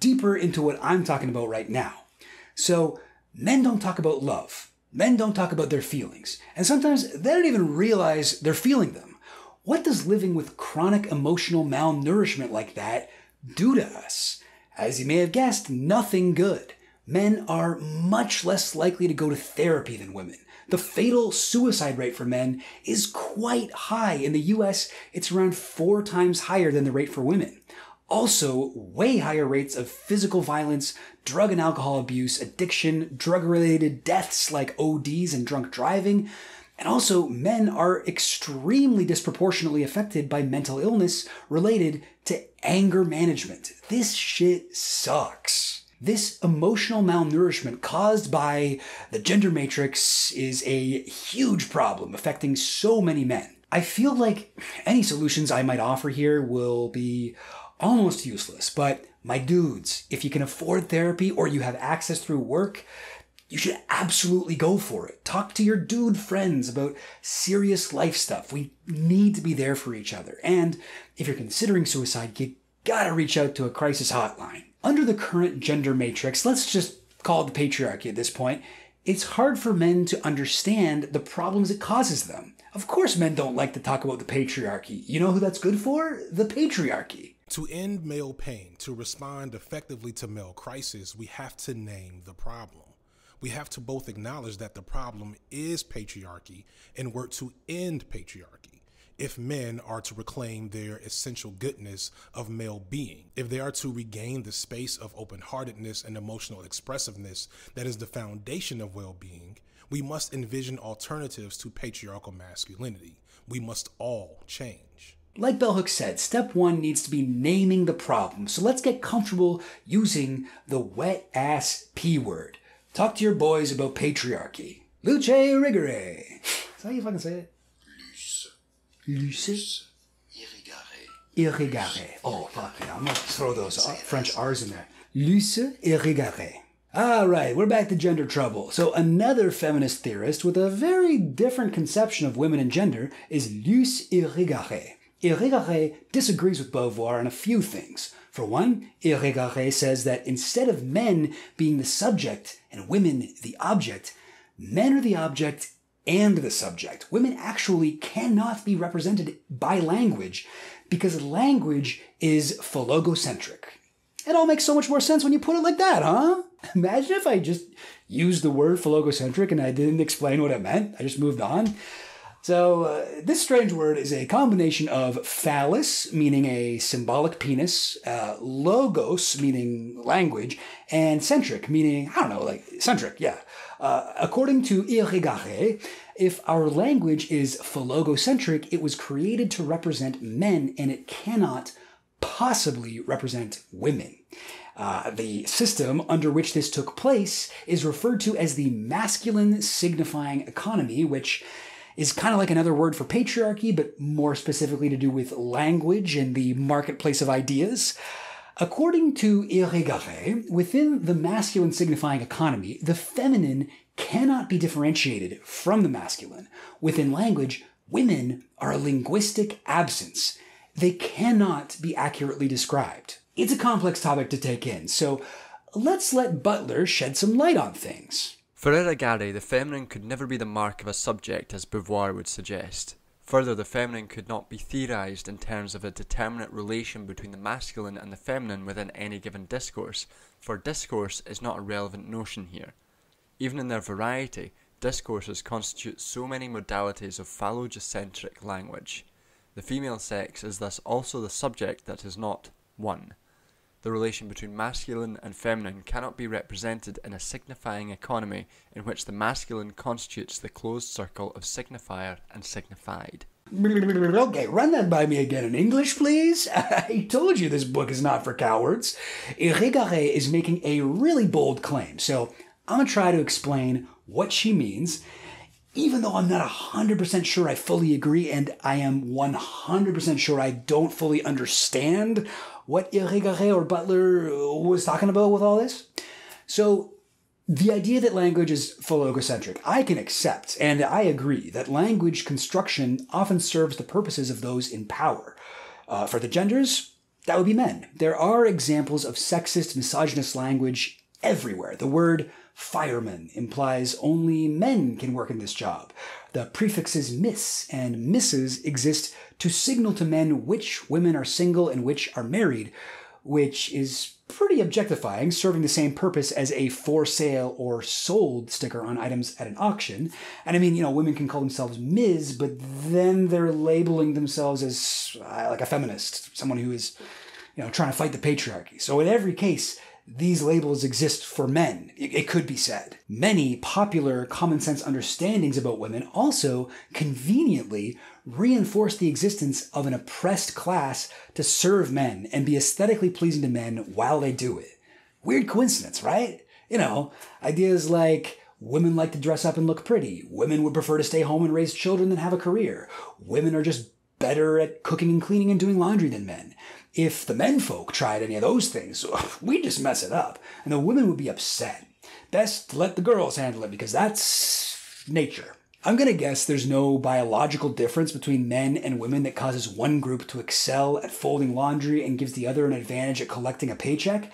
deeper into what I'm talking about right now. So, men don't talk about love. Men don't talk about their feelings. And sometimes they don't even realize they're feeling them. What does living with chronic emotional malnourishment like that do to us? As you may have guessed, nothing good. Men are much less likely to go to therapy than women. The fatal suicide rate for men is quite high. In the US, it's around four times higher than the rate for women. Also, way higher rates of physical violence, drug and alcohol abuse, addiction, drug related deaths like ODs and drunk driving. And also, men are extremely disproportionately affected by mental illness related to anger management. This shit sucks. This emotional malnourishment caused by the gender matrix is a huge problem affecting so many men. I feel like any solutions I might offer here will be almost useless, but my dudes, if you can afford therapy or you have access through work, you should absolutely go for it. Talk to your dude friends about serious life stuff. We need to be there for each other. And if you're considering suicide, you gotta reach out to a crisis hotline. Under the current gender matrix, let's just call it the patriarchy at this point, it's hard for men to understand the problems it causes them. Of course, men don't like to talk about the patriarchy. You know who that's good for? The patriarchy. To end male pain, to respond effectively to male crisis, we have to name the problem. We have to both acknowledge that the problem is patriarchy and work to end patriarchy if men are to reclaim their essential goodness of male being, if they are to regain the space of open heartedness and emotional expressiveness that is the foundation of well being, we must envision alternatives to patriarchal masculinity. We must all change. Like Bell Hooks said, step one needs to be naming the problem. So let's get comfortable using the wet ass P word. Talk to your boys about patriarchy. Luce rigere. Is that how you fucking say it? Luce. Irigaray. Oh, fuck yeah. I'm gonna throw those French R's in there. Luce Irigaray. All right, we're back to gender trouble. So, another feminist theorist with a very different conception of women and gender is Luce Irigaray. Irigaray disagrees with Beauvoir on a few things. For one, Irigaray says that instead of men being the subject and women the object, men are the object and the subject. Women actually cannot be represented by language because language is phallogocentric. It all makes so much more sense when you put it like that, huh? Imagine if I just used the word phallogocentric and I didn't explain what it meant. I just moved on. So, uh, this strange word is a combination of phallus, meaning a symbolic penis, uh, logos, meaning language, and centric, meaning, I don't know, like centric, yeah. Uh, according to Irigaray, if our language is phallogocentric, it was created to represent men and it cannot possibly represent women. Uh, the system under which this took place is referred to as the masculine signifying economy, which is kind of like another word for patriarchy, but more specifically to do with language and the marketplace of ideas. According to Irigaray, within the masculine signifying economy, the feminine cannot be differentiated from the masculine. Within language, women are a linguistic absence. They cannot be accurately described. It's a complex topic to take in, so let's let Butler shed some light on things. For Irigaray, the feminine could never be the mark of a subject, as Beauvoir would suggest. Further, the feminine could not be theorized in terms of a determinate relation between the masculine and the feminine within any given discourse, for discourse is not a relevant notion here. Even in their variety, discourses constitute so many modalities of phallogocentric language. The female sex is thus also the subject that is not one. The relation between masculine and feminine cannot be represented in a signifying economy in which the masculine constitutes the closed circle of signifier and signified. Okay, run that by me again in English, please. I told you this book is not for cowards. Irigaray is making a really bold claim, so I'm gonna try to explain what she means, even though I'm not 100% sure I fully agree, and I am 100% sure I don't fully understand what Irigaray or Butler was talking about with all this. So, The idea that language is phallogocentric, I can accept, and I agree that language construction often serves the purposes of those in power. Uh, for the genders, that would be men. There are examples of sexist, misogynist language everywhere. The word fireman implies only men can work in this job. The prefixes miss and misses exist to signal to men which women are single and which are married, which is pretty objectifying, serving the same purpose as a for sale or sold sticker on items at an auction. And I mean, you know, women can call themselves Ms., but then they're labeling themselves as uh, like a feminist, someone who is, you know, trying to fight the patriarchy. So in every case, these labels exist for men, it could be said. Many popular common sense understandings about women also conveniently reinforce the existence of an oppressed class to serve men and be aesthetically pleasing to men while they do it. Weird coincidence, right? You know, ideas like women like to dress up and look pretty, women would prefer to stay home and raise children than have a career, women are just better at cooking and cleaning and doing laundry than men. If the men folk tried any of those things, we'd just mess it up, and the women would be upset. Best let the girls handle it because that's nature. I'm gonna guess there's no biological difference between men and women that causes one group to excel at folding laundry and gives the other an advantage at collecting a paycheck.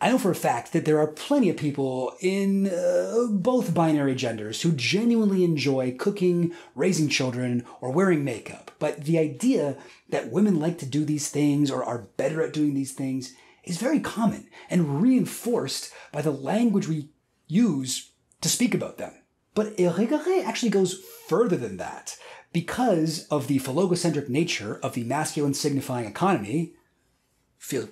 I know for a fact that there are plenty of people in uh, both binary genders who genuinely enjoy cooking, raising children, or wearing makeup. But the idea that women like to do these things or are better at doing these things is very common and reinforced by the language we use to speak about them. But Irigaray actually goes further than that. Because of the phallogocentric nature of the masculine signifying economy, feel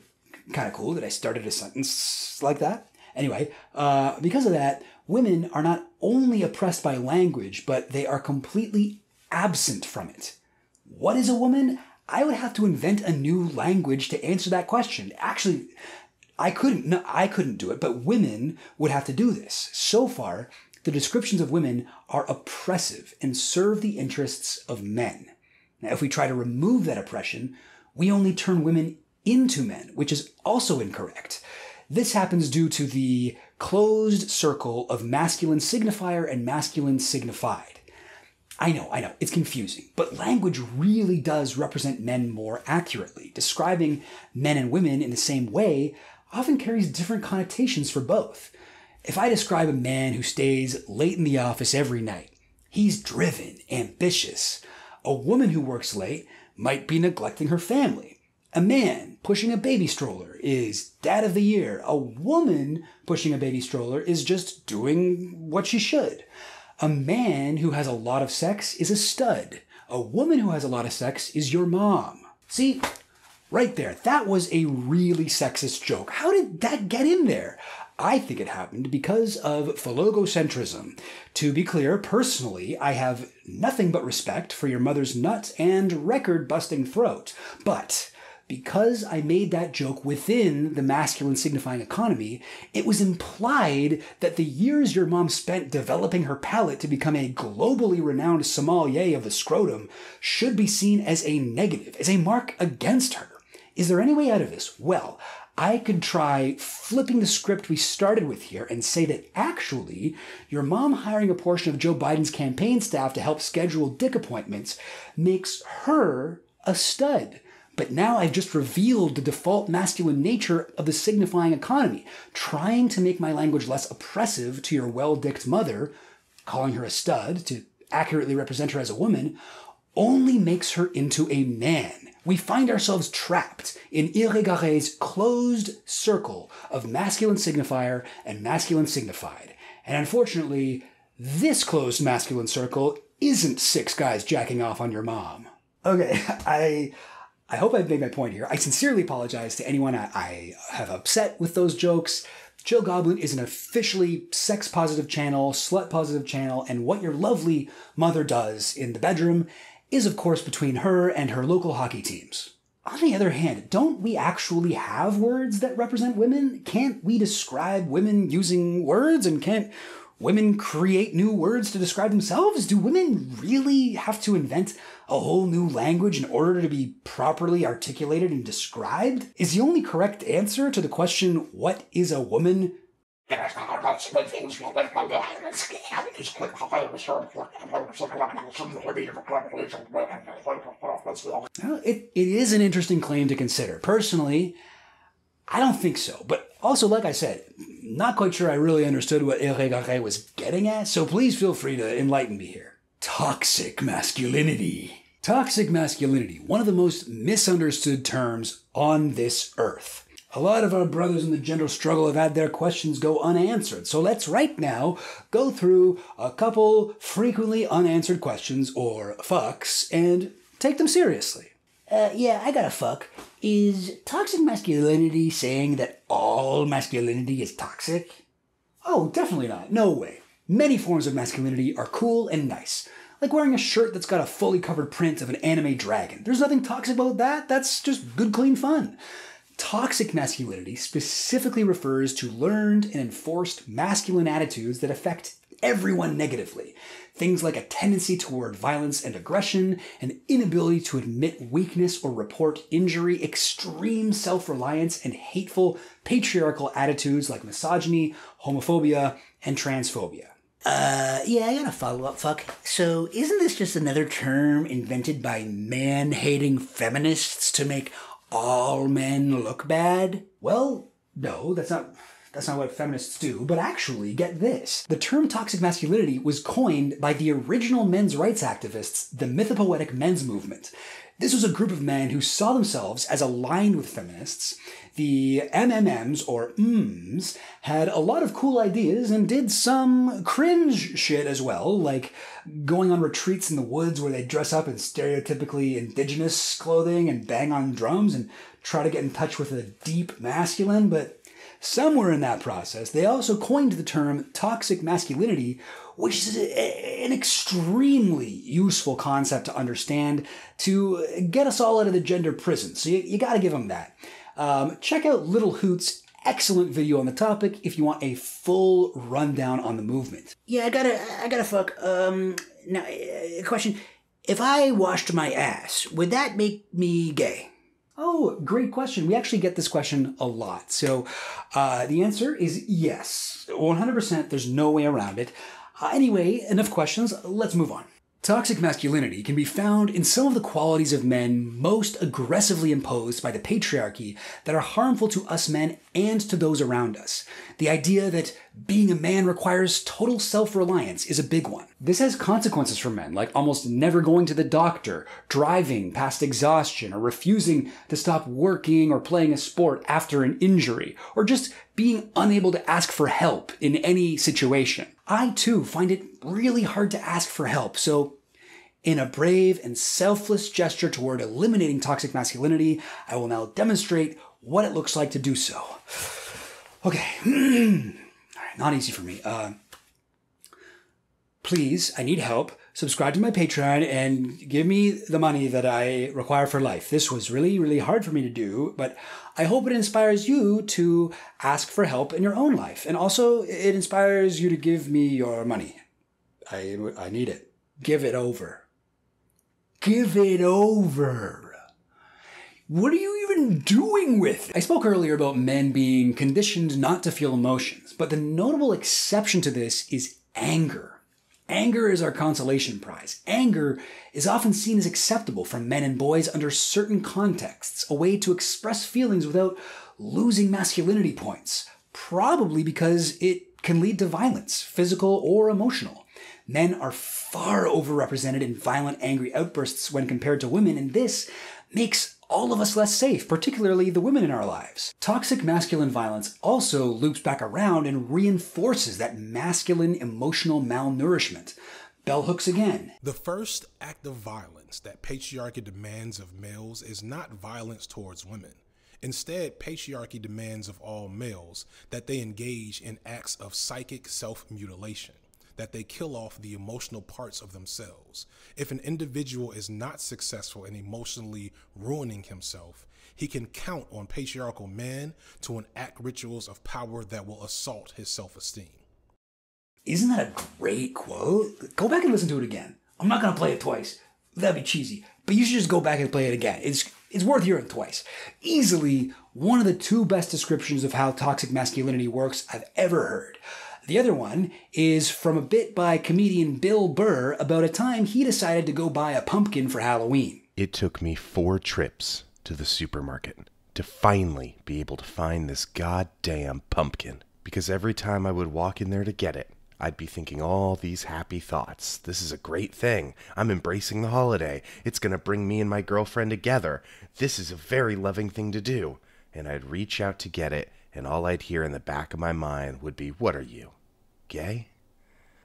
kind of cool that I started a sentence like that. Anyway, uh, because of that, women are not only oppressed by language, but they are completely absent from it. What is a woman? I would have to invent a new language to answer that question. Actually, I couldn't. No, I couldn't do it, but women would have to do this. So far, the descriptions of women are oppressive and serve the interests of men. Now, if we try to remove that oppression, we only turn women into men, which is also incorrect. This happens due to the closed circle of masculine signifier and masculine signified. I know, I know, it's confusing, but language really does represent men more accurately. Describing men and women in the same way often carries different connotations for both. If I describe a man who stays late in the office every night, he's driven, ambitious. A woman who works late might be neglecting her family. A man pushing a baby stroller is dad of the year. A woman pushing a baby stroller is just doing what she should. A man who has a lot of sex is a stud. A woman who has a lot of sex is your mom. See, right there, that was a really sexist joke. How did that get in there? I think it happened because of phallogocentrism. To be clear, personally, I have nothing but respect for your mother's nuts and record busting throat. But because I made that joke within the masculine signifying economy, it was implied that the years your mom spent developing her palate to become a globally renowned sommelier of the scrotum should be seen as a negative, as a mark against her. Is there any way out of this? Well, I could try flipping the script we started with here and say that actually, your mom hiring a portion of Joe Biden's campaign staff to help schedule dick appointments makes her a stud. But now I've just revealed the default masculine nature of the signifying economy, trying to make my language less oppressive to your well dicked mother, calling her a stud to accurately represent her as a woman, only makes her into a man we find ourselves trapped in Irigaray's closed circle of masculine signifier and masculine signified. And unfortunately, this closed masculine circle isn't six guys jacking off on your mom. Okay, I I hope I've made my point here. I sincerely apologize to anyone I, I have upset with those jokes. Chill Goblin is an officially sex positive channel, slut positive channel, and what your lovely mother does in the bedroom is, of course, between her and her local hockey teams. On the other hand, don't we actually have words that represent women? Can't we describe women using words? And can't women create new words to describe themselves? Do women really have to invent a whole new language in order to be properly articulated and described? Is the only correct answer to the question, what is a woman, Well, it, it is an interesting claim to consider. Personally, I don't think so. But also, like I said, not quite sure I really understood what Hervé was getting at, so please feel free to enlighten me here. Toxic masculinity. Toxic masculinity, one of the most misunderstood terms on this earth. A lot of our brothers in the gender struggle have had their questions go unanswered, so let's right now go through a couple frequently unanswered questions, or fucks, and take them seriously. Uh, yeah, I gotta fuck. Is toxic masculinity saying that all masculinity is toxic? Oh, definitely not. No way. Many forms of masculinity are cool and nice. Like wearing a shirt that's got a fully covered print of an anime dragon. There's nothing toxic about that. That's just good, clean fun. Toxic masculinity specifically refers to learned and enforced masculine attitudes that affect everyone negatively. Things like a tendency toward violence and aggression, an inability to admit weakness or report injury, extreme self reliance, and hateful patriarchal attitudes like misogyny, homophobia, and transphobia. Uh, yeah, I got a follow up, fuck. So, isn't this just another term invented by man hating feminists to make all men look bad? Well, no, that's not. That's not what feminists do, but actually, get this. The term toxic masculinity was coined by the original men's rights activists, the mythopoetic men's movement. This was a group of men who saw themselves as aligned with feminists. The MMMs, or MMs, had a lot of cool ideas and did some cringe shit as well, like going on retreats in the woods where they dress up in stereotypically indigenous clothing and bang on drums and try to get in touch with a deep masculine, but Somewhere in that process, they also coined the term toxic masculinity, which is an extremely useful concept to understand to get us all out of the gender prison. So you, you got to give them that. Um, check out Little Hoot's excellent video on the topic if you want a full rundown on the movement. Yeah, I gotta, I gotta fuck. Um, now, a question: If I washed my ass, would that make me gay? Oh, great question. We actually get this question a lot. So uh, the answer is yes. 100%. There's no way around it. Uh, anyway, enough questions. Let's move on. Toxic masculinity can be found in some of the qualities of men most aggressively imposed by the patriarchy that are harmful to us men and to those around us. The idea that being a man requires total self reliance is a big one. This has consequences for men, like almost never going to the doctor, driving past exhaustion, or refusing to stop working or playing a sport after an injury, or just being unable to ask for help in any situation. I too find it really hard to ask for help, so in a brave and selfless gesture toward eliminating toxic masculinity, I will now demonstrate what it looks like to do so. Okay, all right, not easy for me. Uh, please, I need help. Subscribe to my Patreon and give me the money that I require for life. This was really, really hard for me to do, but I hope it inspires you to ask for help in your own life. And also, it inspires you to give me your money. I, I need it. Give it over. Give it over. What are you even doing with it? I spoke earlier about men being conditioned not to feel emotions, but the notable exception to this is anger. Anger is our consolation prize. Anger is often seen as acceptable from men and boys under certain contexts, a way to express feelings without losing masculinity points, probably because it can lead to violence, physical or emotional. Men are far overrepresented in violent, angry outbursts when compared to women, and this makes all of us less safe, particularly the women in our lives. Toxic masculine violence also loops back around and reinforces that masculine emotional malnourishment. Bell hooks again. The first act of violence that patriarchy demands of males is not violence towards women. Instead, patriarchy demands of all males that they engage in acts of psychic self mutilation that they kill off the emotional parts of themselves. If an individual is not successful in emotionally ruining himself, he can count on patriarchal men to enact rituals of power that will assault his self esteem. Isn't that a great quote? Go back and listen to it again. I'm not going to play it twice. That'd be cheesy. But you should just go back and play it again. It's It's worth hearing twice. Easily one of the two best descriptions of how toxic masculinity works I've ever heard. The other one is from a bit by comedian Bill Burr about a time he decided to go buy a pumpkin for Halloween. It took me four trips to the supermarket to finally be able to find this goddamn pumpkin. Because every time I would walk in there to get it, I'd be thinking all these happy thoughts. This is a great thing. I'm embracing the holiday. It's going to bring me and my girlfriend together. This is a very loving thing to do. And I'd reach out to get it, and all I'd hear in the back of my mind would be, What are you? Gay?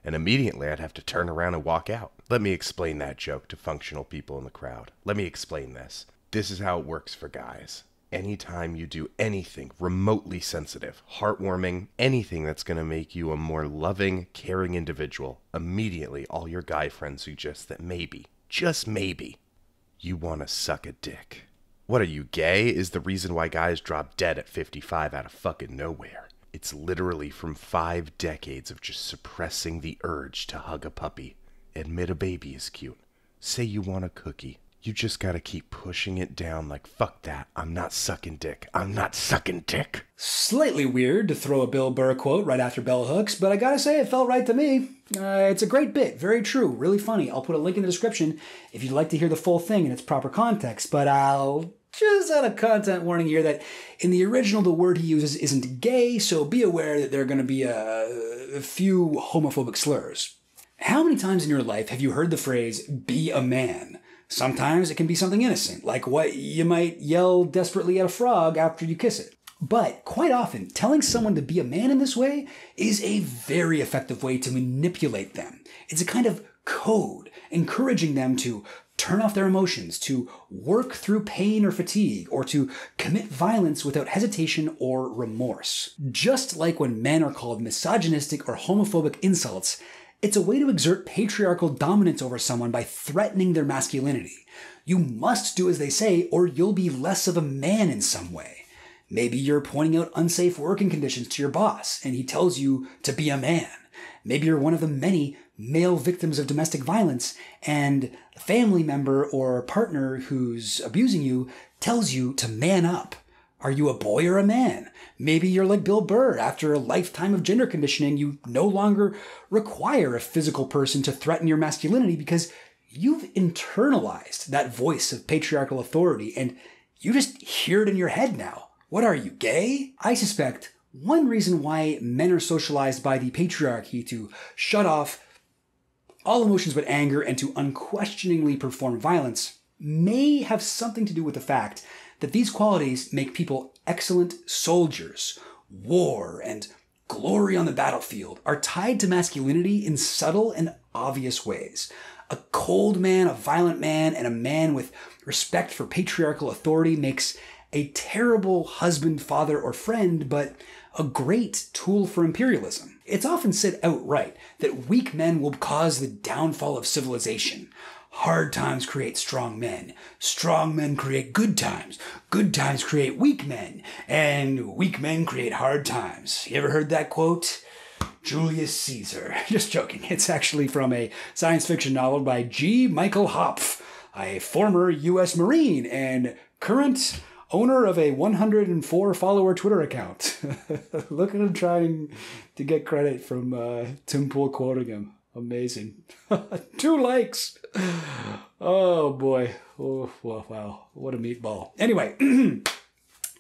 And immediately I'd have to turn around and walk out. Let me explain that joke to functional people in the crowd. Let me explain this. This is how it works for guys. Anytime you do anything remotely sensitive, heartwarming, anything that's going to make you a more loving, caring individual, immediately all your guy friends suggest that maybe, just maybe, you want to suck a dick. What are you, gay? Is the reason why guys drop dead at 55 out of fucking nowhere. It's literally from five decades of just suppressing the urge to hug a puppy. Admit a baby is cute. Say you want a cookie. You just gotta keep pushing it down like, fuck that. I'm not sucking dick. I'm not sucking dick. Slightly weird to throw a Bill Burr quote right after bell hooks, but I gotta say it felt right to me. Uh, it's a great bit, very true, really funny. I'll put a link in the description if you'd like to hear the full thing in its proper context, but I'll just add a content warning here that in the original the word he uses isn't gay, so be aware that there are going to be a, a few homophobic slurs. How many times in your life have you heard the phrase, be a man? Sometimes it can be something innocent, like what you might yell desperately at a frog after you kiss it. But quite often, telling someone to be a man in this way is a very effective way to manipulate them. It's a kind of code, encouraging them to turn off their emotions, to work through pain or fatigue, or to commit violence without hesitation or remorse. Just like when men are called misogynistic or homophobic insults, it's a way to exert patriarchal dominance over someone by threatening their masculinity. You must do as they say, or you'll be less of a man in some way. Maybe you're pointing out unsafe working conditions to your boss, and he tells you to be a man. Maybe you're one of the many male victims of domestic violence, and family member or partner who's abusing you tells you to man up. Are you a boy or a man? Maybe you're like Bill Burr. After a lifetime of gender conditioning, you no longer require a physical person to threaten your masculinity because you've internalized that voice of patriarchal authority and you just hear it in your head now. What are you, gay? I suspect one reason why men are socialized by the patriarchy to shut off all emotions but anger and to unquestioningly perform violence may have something to do with the fact that these qualities make people excellent soldiers. War and glory on the battlefield are tied to masculinity in subtle and obvious ways. A cold man, a violent man, and a man with respect for patriarchal authority makes a terrible husband, father, or friend, but a great tool for imperialism. It's often said outright that weak men will cause the downfall of civilization. Hard times create strong men. Strong men create good times. Good times create weak men. And weak men create hard times. You ever heard that quote? Julius Caesar. Just joking. It's actually from a science fiction novel by G. Michael Hopf, a former U.S. Marine and current owner of a 104 follower Twitter account. Look at him trying to get credit from uh, Tim Pool quoting him. Amazing. Two likes. Oh boy. Oh, wow. What a meatball. Anyway.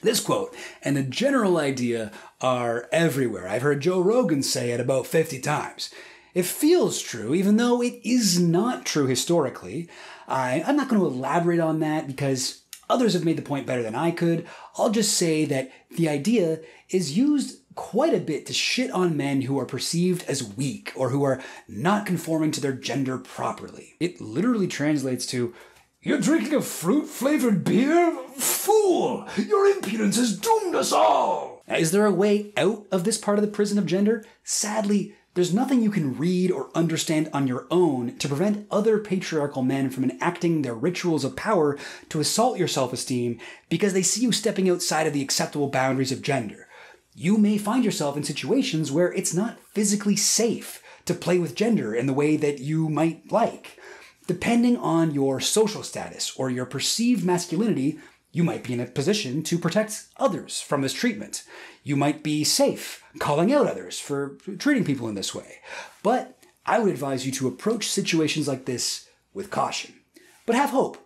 This quote and the general idea are everywhere. I've heard Joe Rogan say it about 50 times. It feels true, even though it is not true historically. I, I'm not going to elaborate on that because others have made the point better than I could. I'll just say that the idea is used quite a bit to shit on men who are perceived as weak or who are not conforming to their gender properly. It literally translates to you're drinking a fruit flavored beer? Fool! Your impudence has doomed us all! Is there a way out of this part of the prison of gender? Sadly, there's nothing you can read or understand on your own to prevent other patriarchal men from enacting their rituals of power to assault your self esteem because they see you stepping outside of the acceptable boundaries of gender. You may find yourself in situations where it's not physically safe to play with gender in the way that you might like. Depending on your social status or your perceived masculinity, You might be in a position to protect others from this treatment. You might be safe calling out others for treating people in this way. But I would advise you to approach situations like this with caution. But have hope.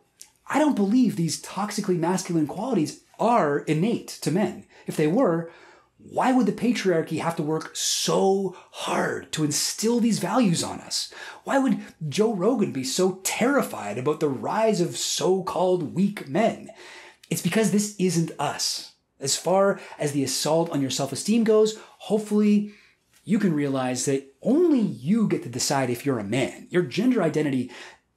I don't believe these toxically masculine qualities are innate to men. If they were, why would the patriarchy have to work so hard to instill these values on us? Why would Joe Rogan be so terrified about the rise of so called weak men? It's because this isn't us. As far as the assault on your self esteem goes, hopefully you can realize that only you get to decide if you're a man. Your gender identity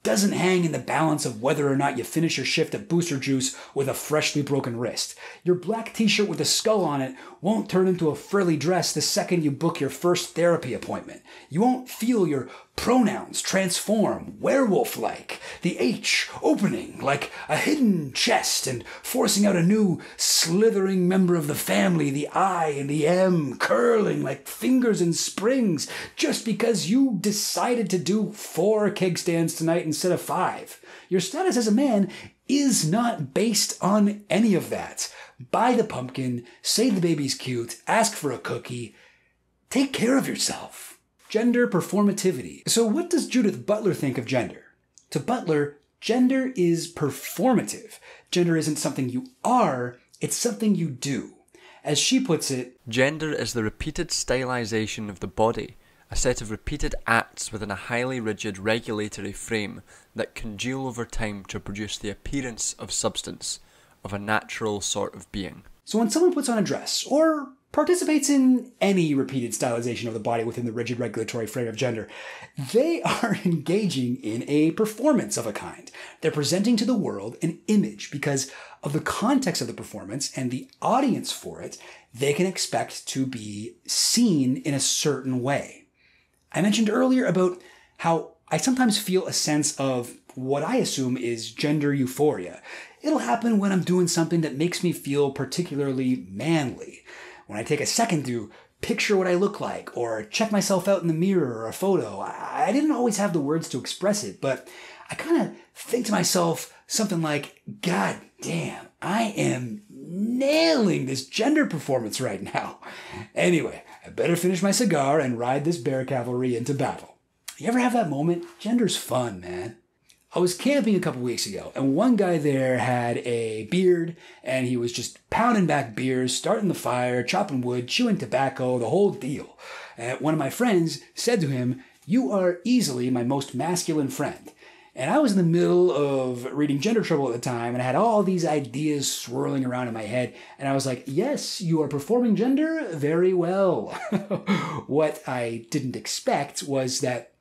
doesn't hang in the balance of whether or not you finish your shift at Booster Juice with a freshly broken wrist. Your black t shirt with a skull on it won't turn into a frilly dress the second you book your first therapy appointment. You won't feel your pronouns transform werewolf like, the H opening like a hidden chest and forcing out a new slithering member of the family, the I and the M curling like fingers and springs just because you decided to do four keg stands tonight instead of five. Your status as a man is not based on any of that. Buy the pumpkin, say the baby's cute, ask for a cookie, take care of yourself. Gender performativity. So, what does Judith Butler think of gender? To Butler, gender is performative. Gender isn't something you are, it's something you do. As she puts it, Gender is the repeated stylization of the body, a set of repeated acts within a highly rigid regulatory frame that congeal over time to produce the appearance of substance, of a natural sort of being. So when someone puts on a dress or participates in any repeated stylization of the body within the rigid regulatory frame of gender, they are engaging in a performance of a kind. They're presenting to the world an image because of the context of the performance and the audience for it, they can expect to be seen in a certain way. I mentioned earlier about how I sometimes feel a sense of what I assume is gender euphoria. It'll happen when I'm doing something that makes me feel particularly manly. When I take a second to picture what I look like or check myself out in the mirror or a photo, I, didn't always have the words to express it, but I kind of think to myself something like, God damn, I am nailing this gender performance right now. Anyway, I better finish my cigar and ride this bear cavalry into battle. You ever have that moment? Gender's fun, man. I was camping a couple weeks ago, and one guy there had a beard, and he was just pounding back beers, starting the fire, chopping wood, chewing tobacco, the whole deal. And one of my friends said to him, You are easily my most masculine friend. And I was in the middle of reading Gender Trouble at the time, and I had all these ideas swirling around in my head. And I was like, Yes, you are performing gender very well. what I didn't expect was that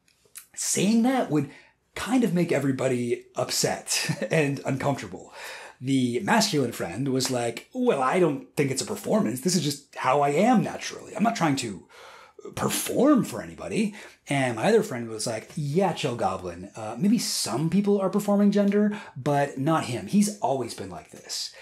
saying that would kind of make everybody upset and uncomfortable. The masculine friend was like, Well, I don't think it's a performance. This is just how I am naturally. I'm not trying to perform for anybody. And my other friend was like, Yeah, Chill Goblin, uh, maybe some people are performing gender, but not him. He's always been like this.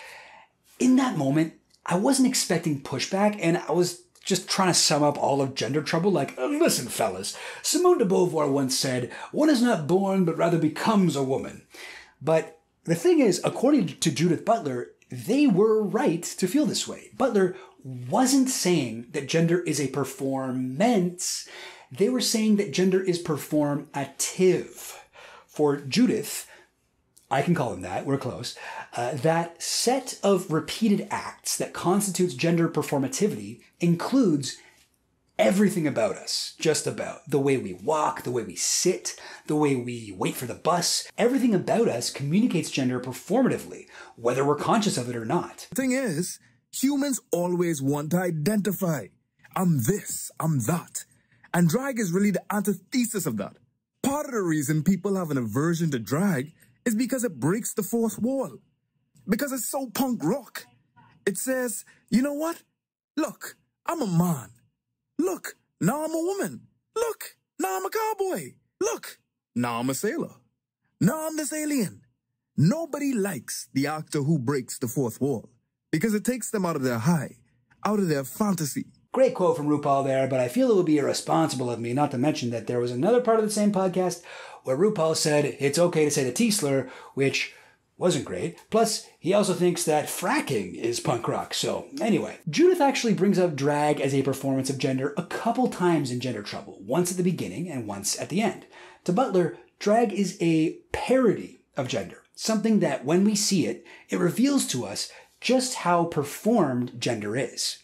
In that moment, I wasn't expecting pushback, and I was just trying to sum up all of gender trouble like, listen, fellas, Simone de Beauvoir once said, one is not born, but rather becomes a woman. But the thing is, according to Judith Butler, they were right to feel this way. Butler wasn't saying that gender is a performance. They were saying that gender is performative. For Judith, I can call him that, we're close, uh, that set of repeated acts that constitutes gender performativity includes everything about us, just about the way we walk, the way we sit, the way we wait for the bus. Everything about us communicates gender performatively, whether we're conscious of it or not. The thing is, humans always want to identify. I'm this, I'm that. And drag is really the antithesis of that. Part of the reason people have an aversion to drag is because it breaks the fourth wall. Because it's so punk rock. It says, you know what? Look, I'm a man. Look, now I'm a woman. Look, now I'm a cowboy. Look, now I'm a sailor. Now I'm this alien. Nobody likes the actor who breaks the fourth wall because it takes them out of their high, out of their fantasy. Great quote from RuPaul there, but I feel it would be irresponsible of me not to mention that there was another part of the same podcast where RuPaul said it's okay to say the T slur, which wasn't great. Plus, he also thinks that fracking is punk rock. So, anyway, Judith actually brings up drag as a performance of gender a couple times in Gender Trouble, once at the beginning and once at the end. To Butler, drag is a parody of gender, something that when we see it, it reveals to us just how performed gender is.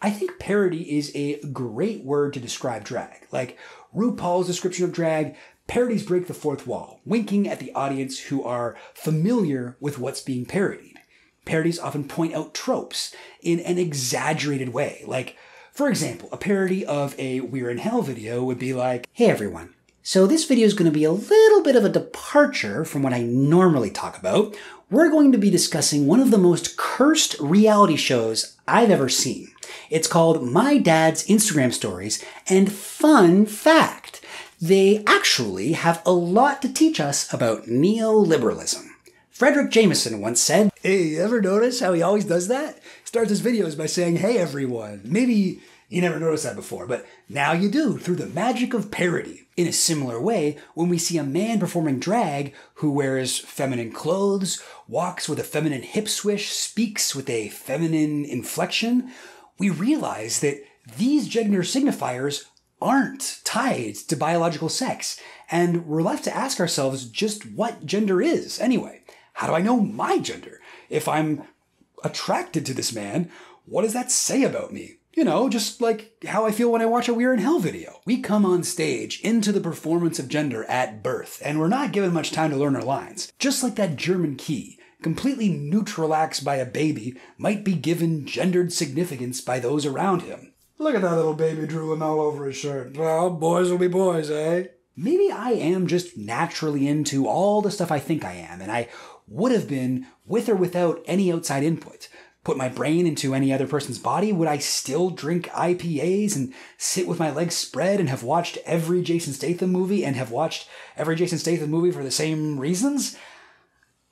I think parody is a great word to describe drag. Like RuPaul's description of drag, parodies break the fourth wall, winking at the audience who are familiar with what's being parodied. Parodies often point out tropes in an exaggerated way. Like, for example, a parody of a We're in Hell video would be like, Hey everyone, so this video is going to be a little bit of a departure from what I normally talk about. We're going to be discussing one of the most cursed reality shows I've ever seen. It's called My Dad's Instagram Stories, and fun fact, they actually have a lot to teach us about neoliberalism. Fredric Jameson once said, Hey, ever notice how he always does that? Starts his videos by saying, Hey everyone. Maybe you never noticed that before, but now you do through the magic of parody. In a similar way, when we see a man performing drag who wears feminine clothes, walks with a feminine hip swish, speaks with a feminine inflection, we realize that these gender signifiers aren't tied to biological sex, and we're left to ask ourselves just what gender is anyway. How do I know my gender? If I'm attracted to this man, what does that say about me? You know, just like how I feel when I watch a We're in Hell video. We come on stage into the performance of gender at birth, and we're not given much time to learn our lines. Just like that German key, completely neutralized by a baby, might be given gendered significance by those around him. Look at that little baby drooling all over his shirt. Well, boys will be boys, eh? Maybe I am just naturally into all the stuff I think I am, and I would have been with or without any outside input put my brain into any other person's body, would I still drink IPAs and sit with my legs spread and have watched every Jason Statham movie and have watched every Jason Statham movie for the same reasons?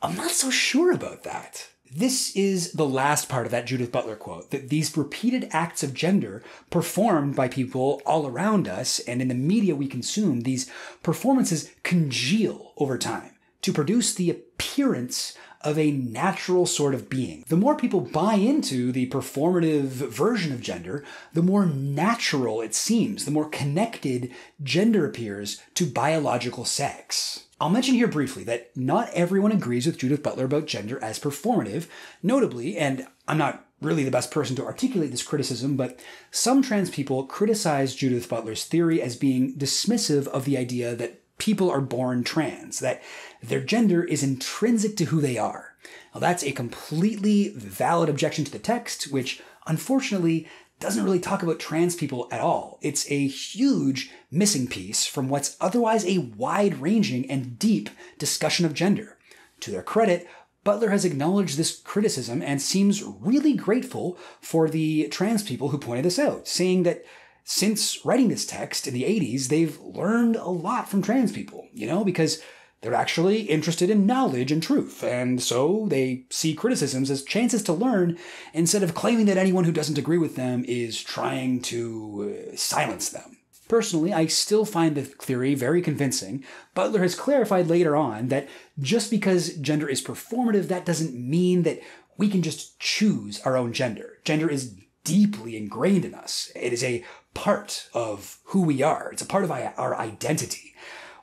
I'm not so sure about that. This is the last part of that Judith Butler quote that these repeated acts of gender performed by people all around us and in the media we consume, these performances congeal over time to produce the appearance of a natural sort of being. The more people buy into the performative version of gender, the more natural it seems, the more connected gender appears to biological sex. I'll mention here briefly that not everyone agrees with Judith Butler about gender as performative, notably, and I'm not really the best person to articulate this criticism, but some trans people criticize Judith Butler's theory as being dismissive of the idea that people are born trans, that their gender is intrinsic to who they are. Now, that's a completely valid objection to the text, which unfortunately doesn't really talk about trans people at all. It's a huge missing piece from what's otherwise a wide ranging and deep discussion of gender. To their credit, Butler has acknowledged this criticism and seems really grateful for the trans people who pointed this out, saying that since writing this text in the 80s, they've learned a lot from trans people, you know, because they're actually interested in knowledge and truth, and so they see criticisms as chances to learn instead of claiming that anyone who doesn't agree with them is trying to uh, silence them. Personally, I still find the theory very convincing. Butler has clarified later on that just because gender is performative, that doesn't mean that we can just choose our own gender. Gender is deeply ingrained in us. It is a part of who we are. It's a part of our identity.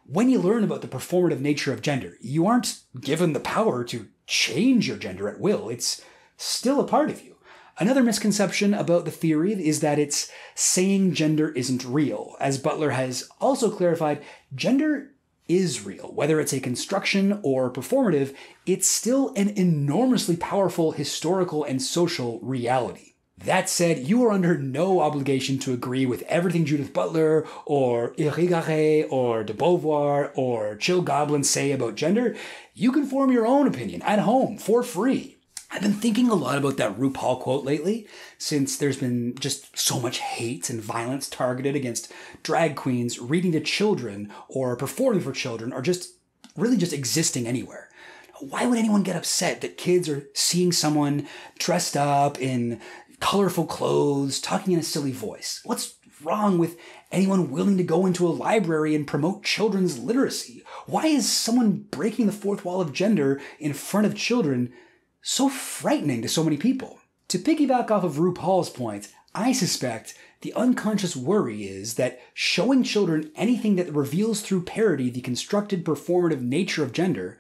When you learn about the performative nature of gender, you aren't given the power to change your gender at will. It's still a part of you. Another misconception about the theory is that it's saying gender isn't real. As Butler has also clarified, gender is real. Whether it's a construction or performative, it's still an enormously powerful historical and social reality. That said, you are under no obligation to agree with everything Judith Butler or Irigaray or de Beauvoir or Chill Goblin say about gender. You can form your own opinion at home for free. I've been thinking a lot about that RuPaul quote lately, since there's been just so much hate and violence targeted against drag queens reading to children or performing for children or just really just existing anywhere. Why would anyone get upset that kids are seeing someone dressed up in colorful clothes, talking in a silly voice. What's wrong with anyone willing to go into a library and promote children's literacy? Why is someone breaking the fourth wall of gender in front of children so frightening to so many people? To piggyback off of RuPaul's point, I suspect the unconscious worry is that showing children anything that reveals through parody the constructed performative nature of gender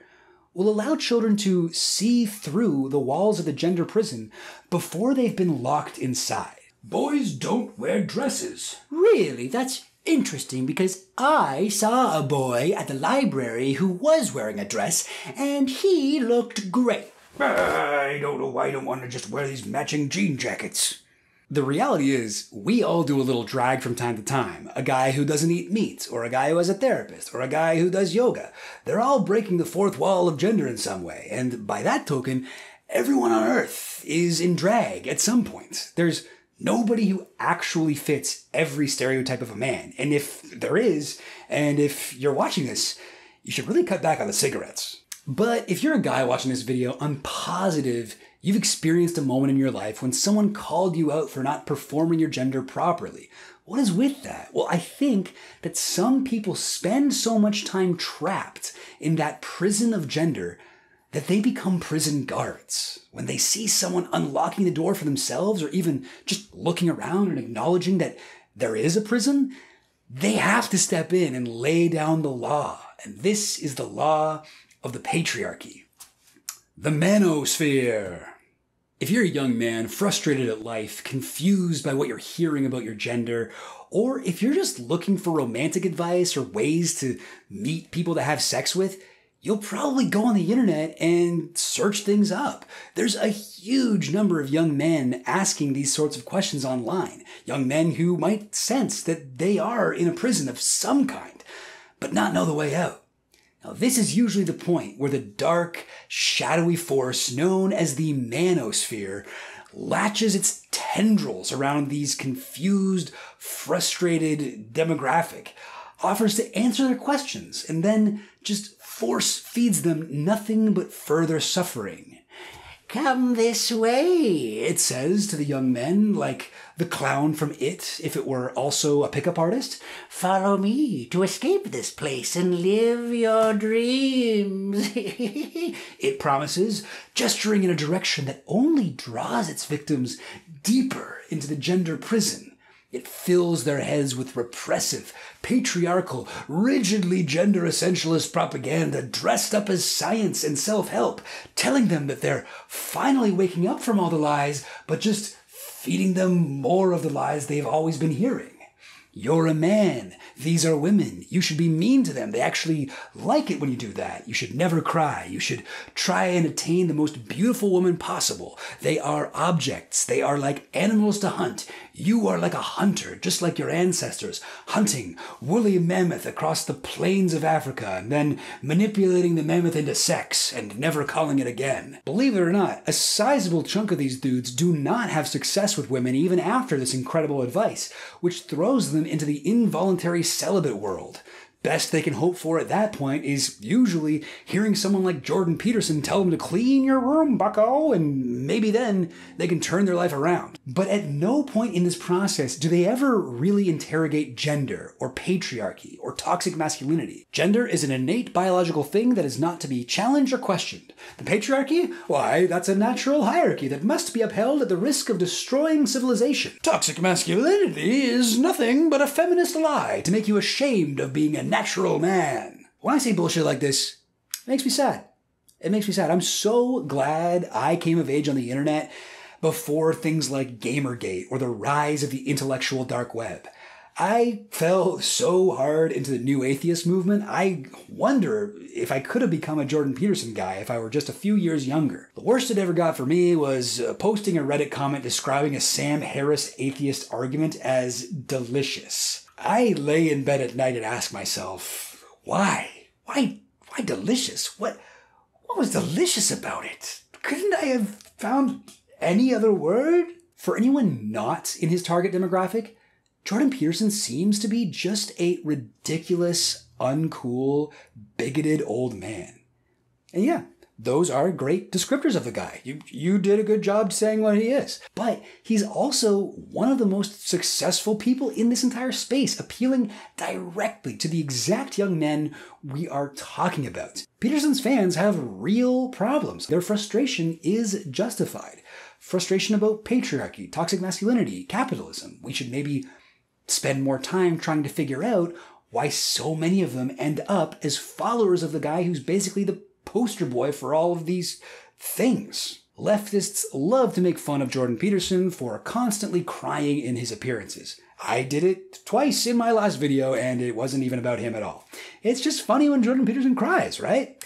will allow children to see through the walls of the gender prison before they've been locked inside. Boys don't wear dresses. Really? That's interesting because I saw a boy at the library who was wearing a dress and he looked great. I don't know why I don't want to just wear these matching jean jackets. The reality is, we all do a little drag from time to time. A guy who doesn't eat meat, or a guy who has a therapist, or a guy who does yoga. They're all breaking the fourth wall of gender in some way, and by that token, everyone on earth is in drag at some point. There's nobody who actually fits every stereotype of a man, and if there is, and if you're watching this, you should really cut back on the cigarettes. But if you're a guy watching this video, I'm positive You've experienced a moment in your life when someone called you out for not performing your gender properly. What is with that? Well, I think that some people spend so much time trapped in that prison of gender that they become prison guards. When they see someone unlocking the door for themselves or even just looking around and acknowledging that there is a prison, they have to step in and lay down the law. And this is the law of the patriarchy. The manosphere. If you're a young man frustrated at life, confused by what you're hearing about your gender, or if you're just looking for romantic advice or ways to meet people to have sex with, you'll probably go on the internet and search things up. There's a huge number of young men asking these sorts of questions online. Young men who might sense that they are in a prison of some kind, but not know the way out. Now, this is usually the point where the dark, shadowy force known as the manosphere latches its tendrils around these confused, frustrated demographic, offers to answer their questions, and then just force feeds them nothing but further suffering. Come this way, It says to the young men, like the clown from It, if it were also a pickup artist. Follow me to escape this place and live your dreams. It promises, gesturing in a direction that only draws its victims deeper into the gender prison. It fills their heads with repressive, patriarchal, rigidly gender essentialist propaganda dressed up as science and self help, telling them that they're finally waking up from all the lies, but just feeding them more of the lies they've always been hearing. You're a man. These are women. You should be mean to them. They actually like it when you do that. You should never cry. You should try and attain the most beautiful woman possible. They are objects. They are like animals to hunt. You are like a hunter, just like your ancestors, hunting woolly mammoth across the plains of Africa and then manipulating the mammoth into sex and never calling it again. Believe it or not, a sizable chunk of these dudes do not have success with women even after this incredible advice, which throws them into the involuntary celibate world. Best they can hope for at that point is usually hearing someone like Jordan Peterson tell them to clean your room, bucko, and maybe then they can turn their life around. But at no point in this process do they ever really interrogate gender or patriarchy or toxic masculinity. Gender is an innate biological thing that is not to be challenged or questioned. The patriarchy? Why, that's a natural hierarchy that must be upheld at the risk of destroying civilization. Toxic masculinity is nothing but a feminist lie to make you ashamed of being a natural man. When I say bullshit like this, it makes me sad. It makes me sad. I'm so glad I came of age on the internet before things like Gamergate or the rise of the intellectual dark web. I fell so hard into the new atheist movement, I wonder if I could have become a Jordan Peterson guy if I were just a few years younger. The worst it ever got for me was uh, posting a Reddit comment describing a Sam Harris atheist argument as delicious. I lay in bed at night and ask myself, why? Why why delicious? What what was delicious about it? Couldn't I have found any other word? For anyone not in his target demographic, Jordan Peterson seems to be just a ridiculous, uncool, bigoted old man. And yeah, those are great descriptors of the guy. You you did a good job saying what he is. But he's also one of the most successful people in this entire space, appealing directly to the exact young men we are talking about. Peterson's fans have real problems. Their frustration is justified. Frustration about patriarchy, toxic masculinity, capitalism. We should maybe spend more time trying to figure out why so many of them end up as followers of the guy who's basically the poster boy for all of these things. Leftists love to make fun of Jordan Peterson for constantly crying in his appearances. I did it twice in my last video and it wasn't even about him at all. It's just funny when Jordan Peterson cries, right?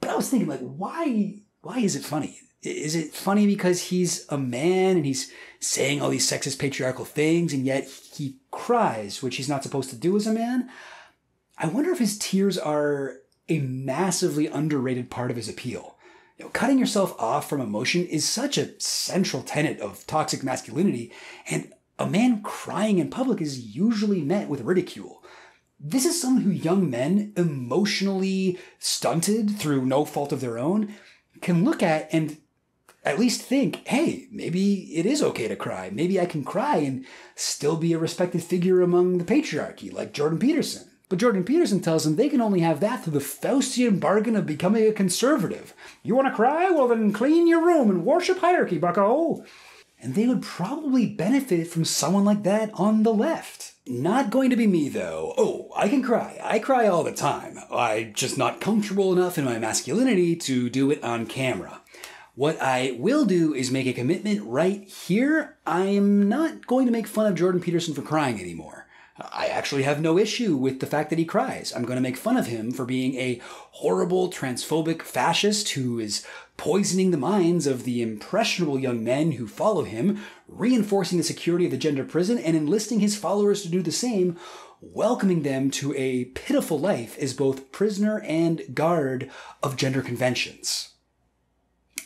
But I was thinking like why why is it funny? Is it funny because he's a man and he's saying all these sexist patriarchal things and yet he cries, which he's not supposed to do as a man? I wonder if his tears are a massively underrated part of his appeal. You know, cutting yourself off from emotion is such a central tenet of toxic masculinity, and a man crying in public is usually met with ridicule. This is someone who young men, emotionally stunted through no fault of their own, can look at and at least think, hey, maybe it is okay to cry. Maybe I can cry and still be a respected figure among the patriarchy, like Jordan Peterson. But Jordan Peterson tells them they can only have that through the Faustian bargain of becoming a conservative. You want to cry? Well, then clean your room and worship hierarchy, bucko. And they would probably benefit from someone like that on the left. Not going to be me, though. Oh, I can cry. I cry all the time. I'm just not comfortable enough in my masculinity to do it on camera. What I will do is make a commitment right here. I am not going to make fun of Jordan Peterson for crying anymore. I actually have no issue with the fact that he cries. I'm going to make fun of him for being a horrible, transphobic fascist who is poisoning the minds of the impressionable young men who follow him, reinforcing the security of the gender prison, and enlisting his followers to do the same, welcoming them to a pitiful life as both prisoner and guard of gender conventions.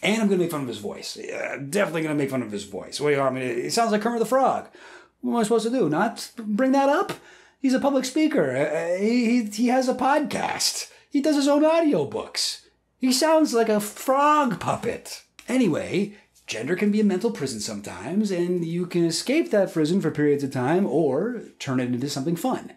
And I'm going to make fun of his voice. Yeah, definitely going to make fun of his voice. What do you want me to? It sounds like Kermit the Frog. What am I supposed to do? Not bring that up? He's a public speaker. Uh, he, he has a podcast. He does his own audiobooks. He sounds like a frog puppet. Anyway, gender can be a mental prison sometimes, and you can escape that prison for periods of time or turn it into something fun.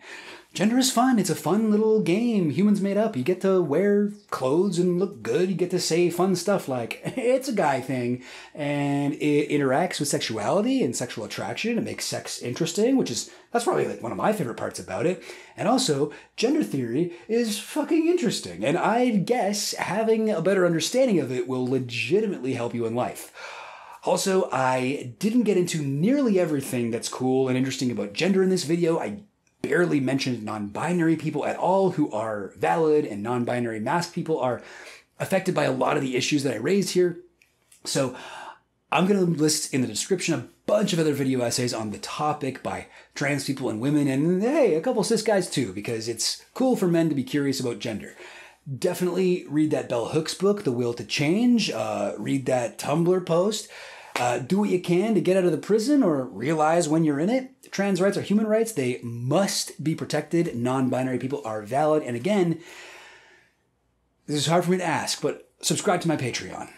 Gender is fun. It's a fun little game humans made up. You get to wear clothes and look good. You get to say fun stuff like, it's a guy thing. And it interacts with sexuality and sexual attraction. It makes sex interesting, which is, that's probably like one of my favorite parts about it. And also, gender theory is fucking interesting. And I guess having a better understanding of it will legitimately help you in life. Also, I didn't get into nearly everything that's cool and interesting about gender in this video. I barely mentioned non binary people at all who are valid, and non binary masked people are affected by a lot of the issues that I raised here. So I'm going to list in the description a bunch of other video essays on the topic by trans people and women, and hey, a couple cis guys too, because it's cool for men to be curious about gender. Definitely read that Bell Hooks book, The Will to Change. Uh, read that Tumblr post. Uh, do what you can to get out of the prison or realize when you're in it. Trans rights are human rights. They must be protected. Non binary people are valid. And again, this is hard for me to ask, but subscribe to my Patreon.